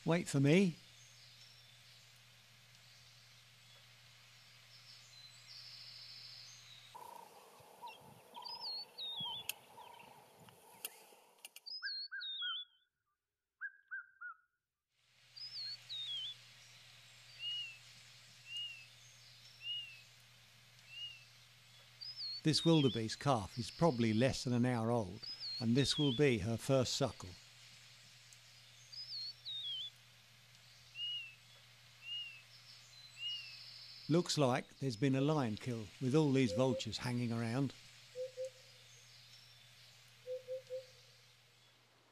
A: Wait for me. This wildebeest calf is probably less than an hour old and this will be her first suckle. Looks like there's been a lion kill with all these vultures hanging around.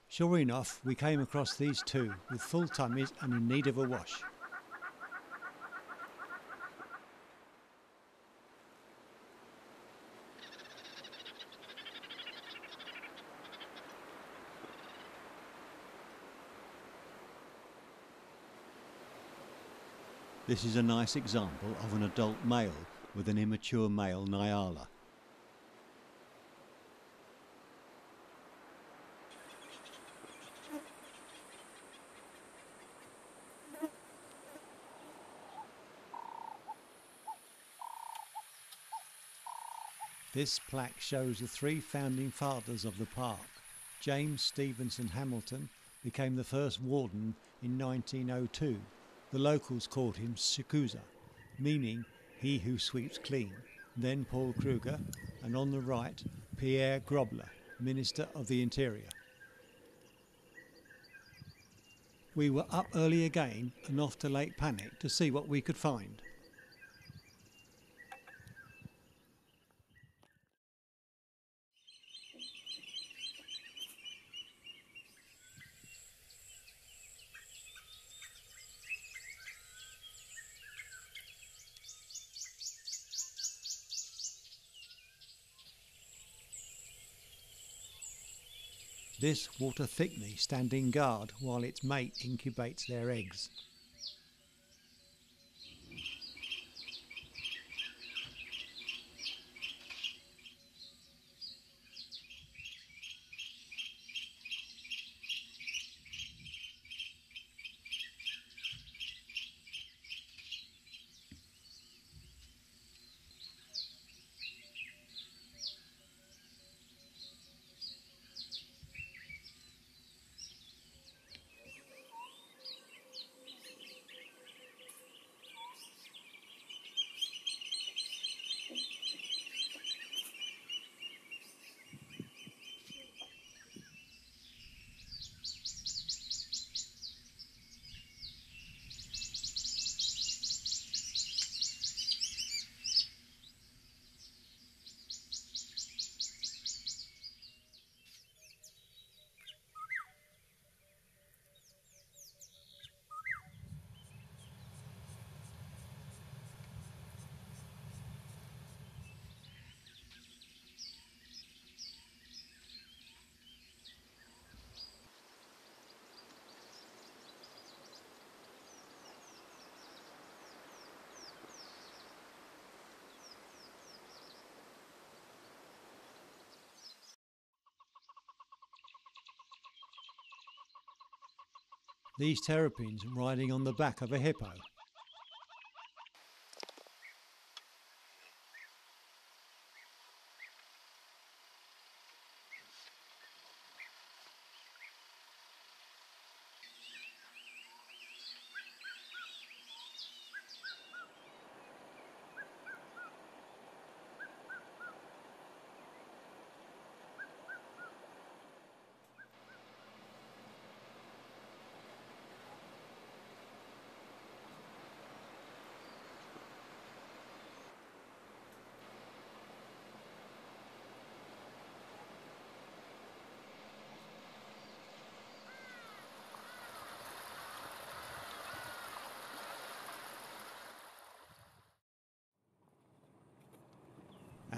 A: Sure enough, we came across these two with full tummies and in need of a wash. This is a nice example of an adult male with an immature male Nyala. This plaque shows the three founding fathers of the park. James Stevenson Hamilton became the first warden in 1902. The locals called him Skukuza, meaning he who sweeps clean. Then Paul Kruger, and on the right, Pierre Grobler, Minister of the Interior. We were up early again and off to Lake Panic to see what we could find. This water thick-knee standing guard while its mate incubates their eggs. These terrapins riding on the back of a hippo.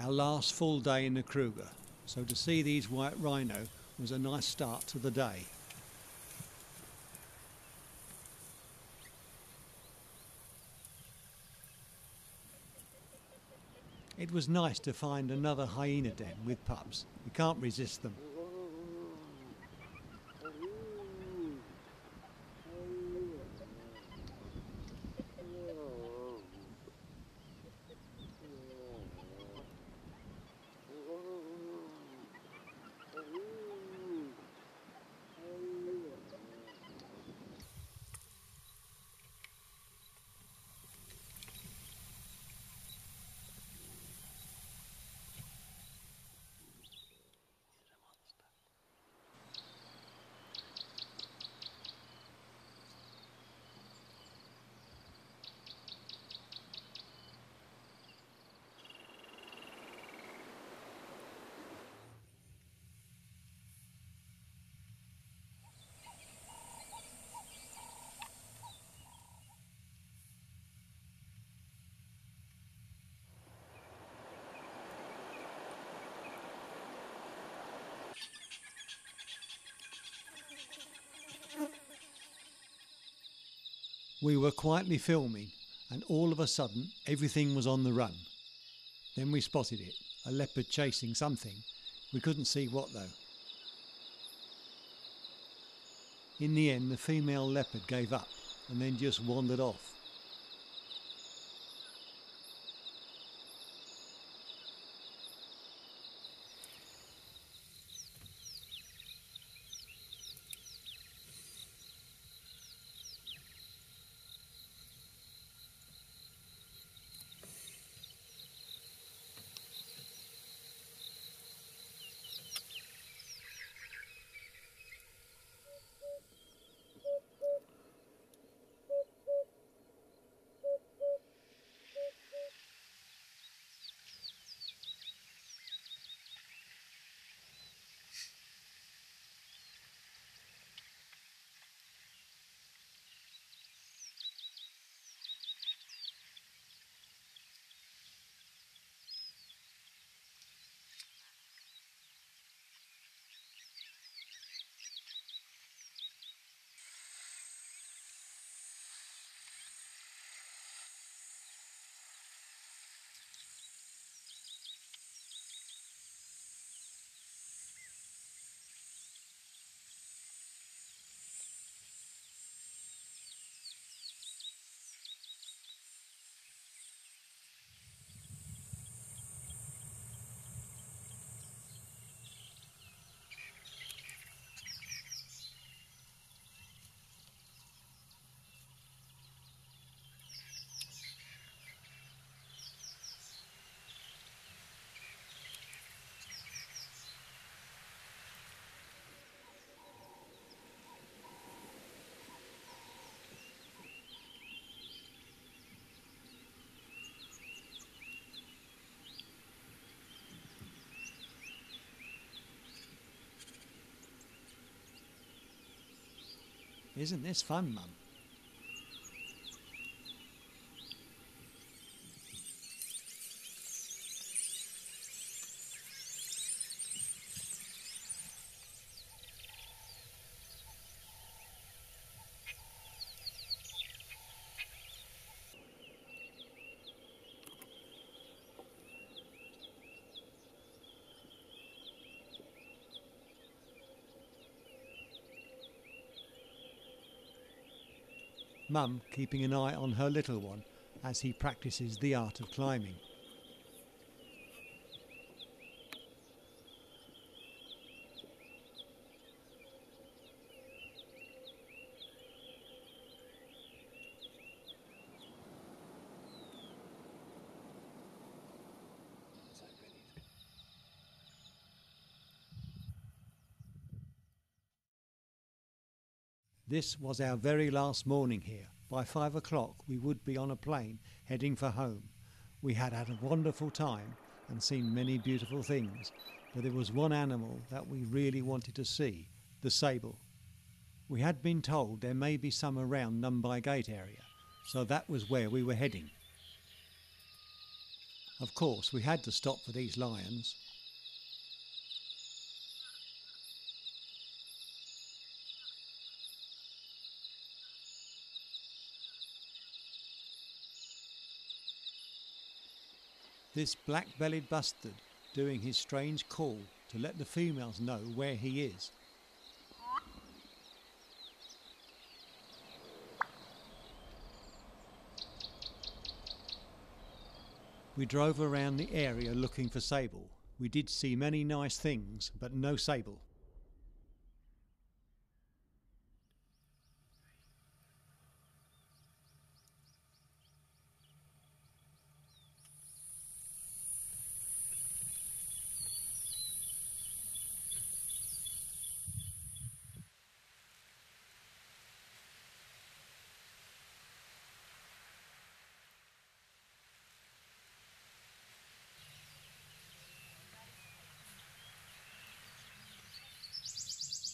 A: Our last full day in the Kruger, so to see these white rhino was a nice start to the day. It was nice to find another hyena den with pups. You can't resist them. We were quietly filming and all of a sudden everything was on the run. Then we spotted it, a leopard chasing something. We couldn't see what though. In the end, the female leopard gave up and then just wandered off. Isn't this fun, Mum? Mum keeping an eye on her little one as he practices the art of climbing. This was our very last morning here. By five o'clock, we would be on a plane heading for home. We had had a wonderful time and seen many beautiful things, but there was one animal that we really wanted to see the sable. We had been told there may be some around Numbi Gate area, so that was where we were heading. Of course, we had to stop for these lions, This black-bellied bustard doing his strange call to let the females know where he is. We drove around the area looking for sable. We did see many nice things, but no sable.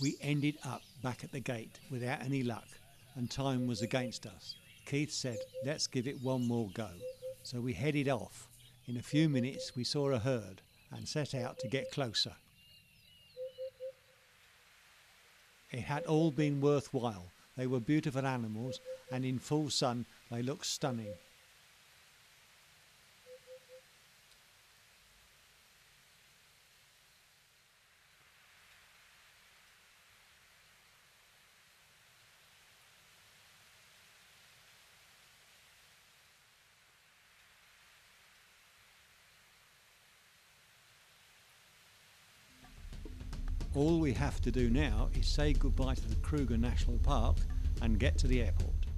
A: We ended up back at the gate without any luck, and time was against us. Keith said, Let's give it one more go. So we headed off. In a few minutes, we saw a herd and set out to get closer. It had all been worthwhile. They were beautiful animals, and in full sun, they looked stunning. All we have to do now is say goodbye to the Kruger National Park and get to the airport.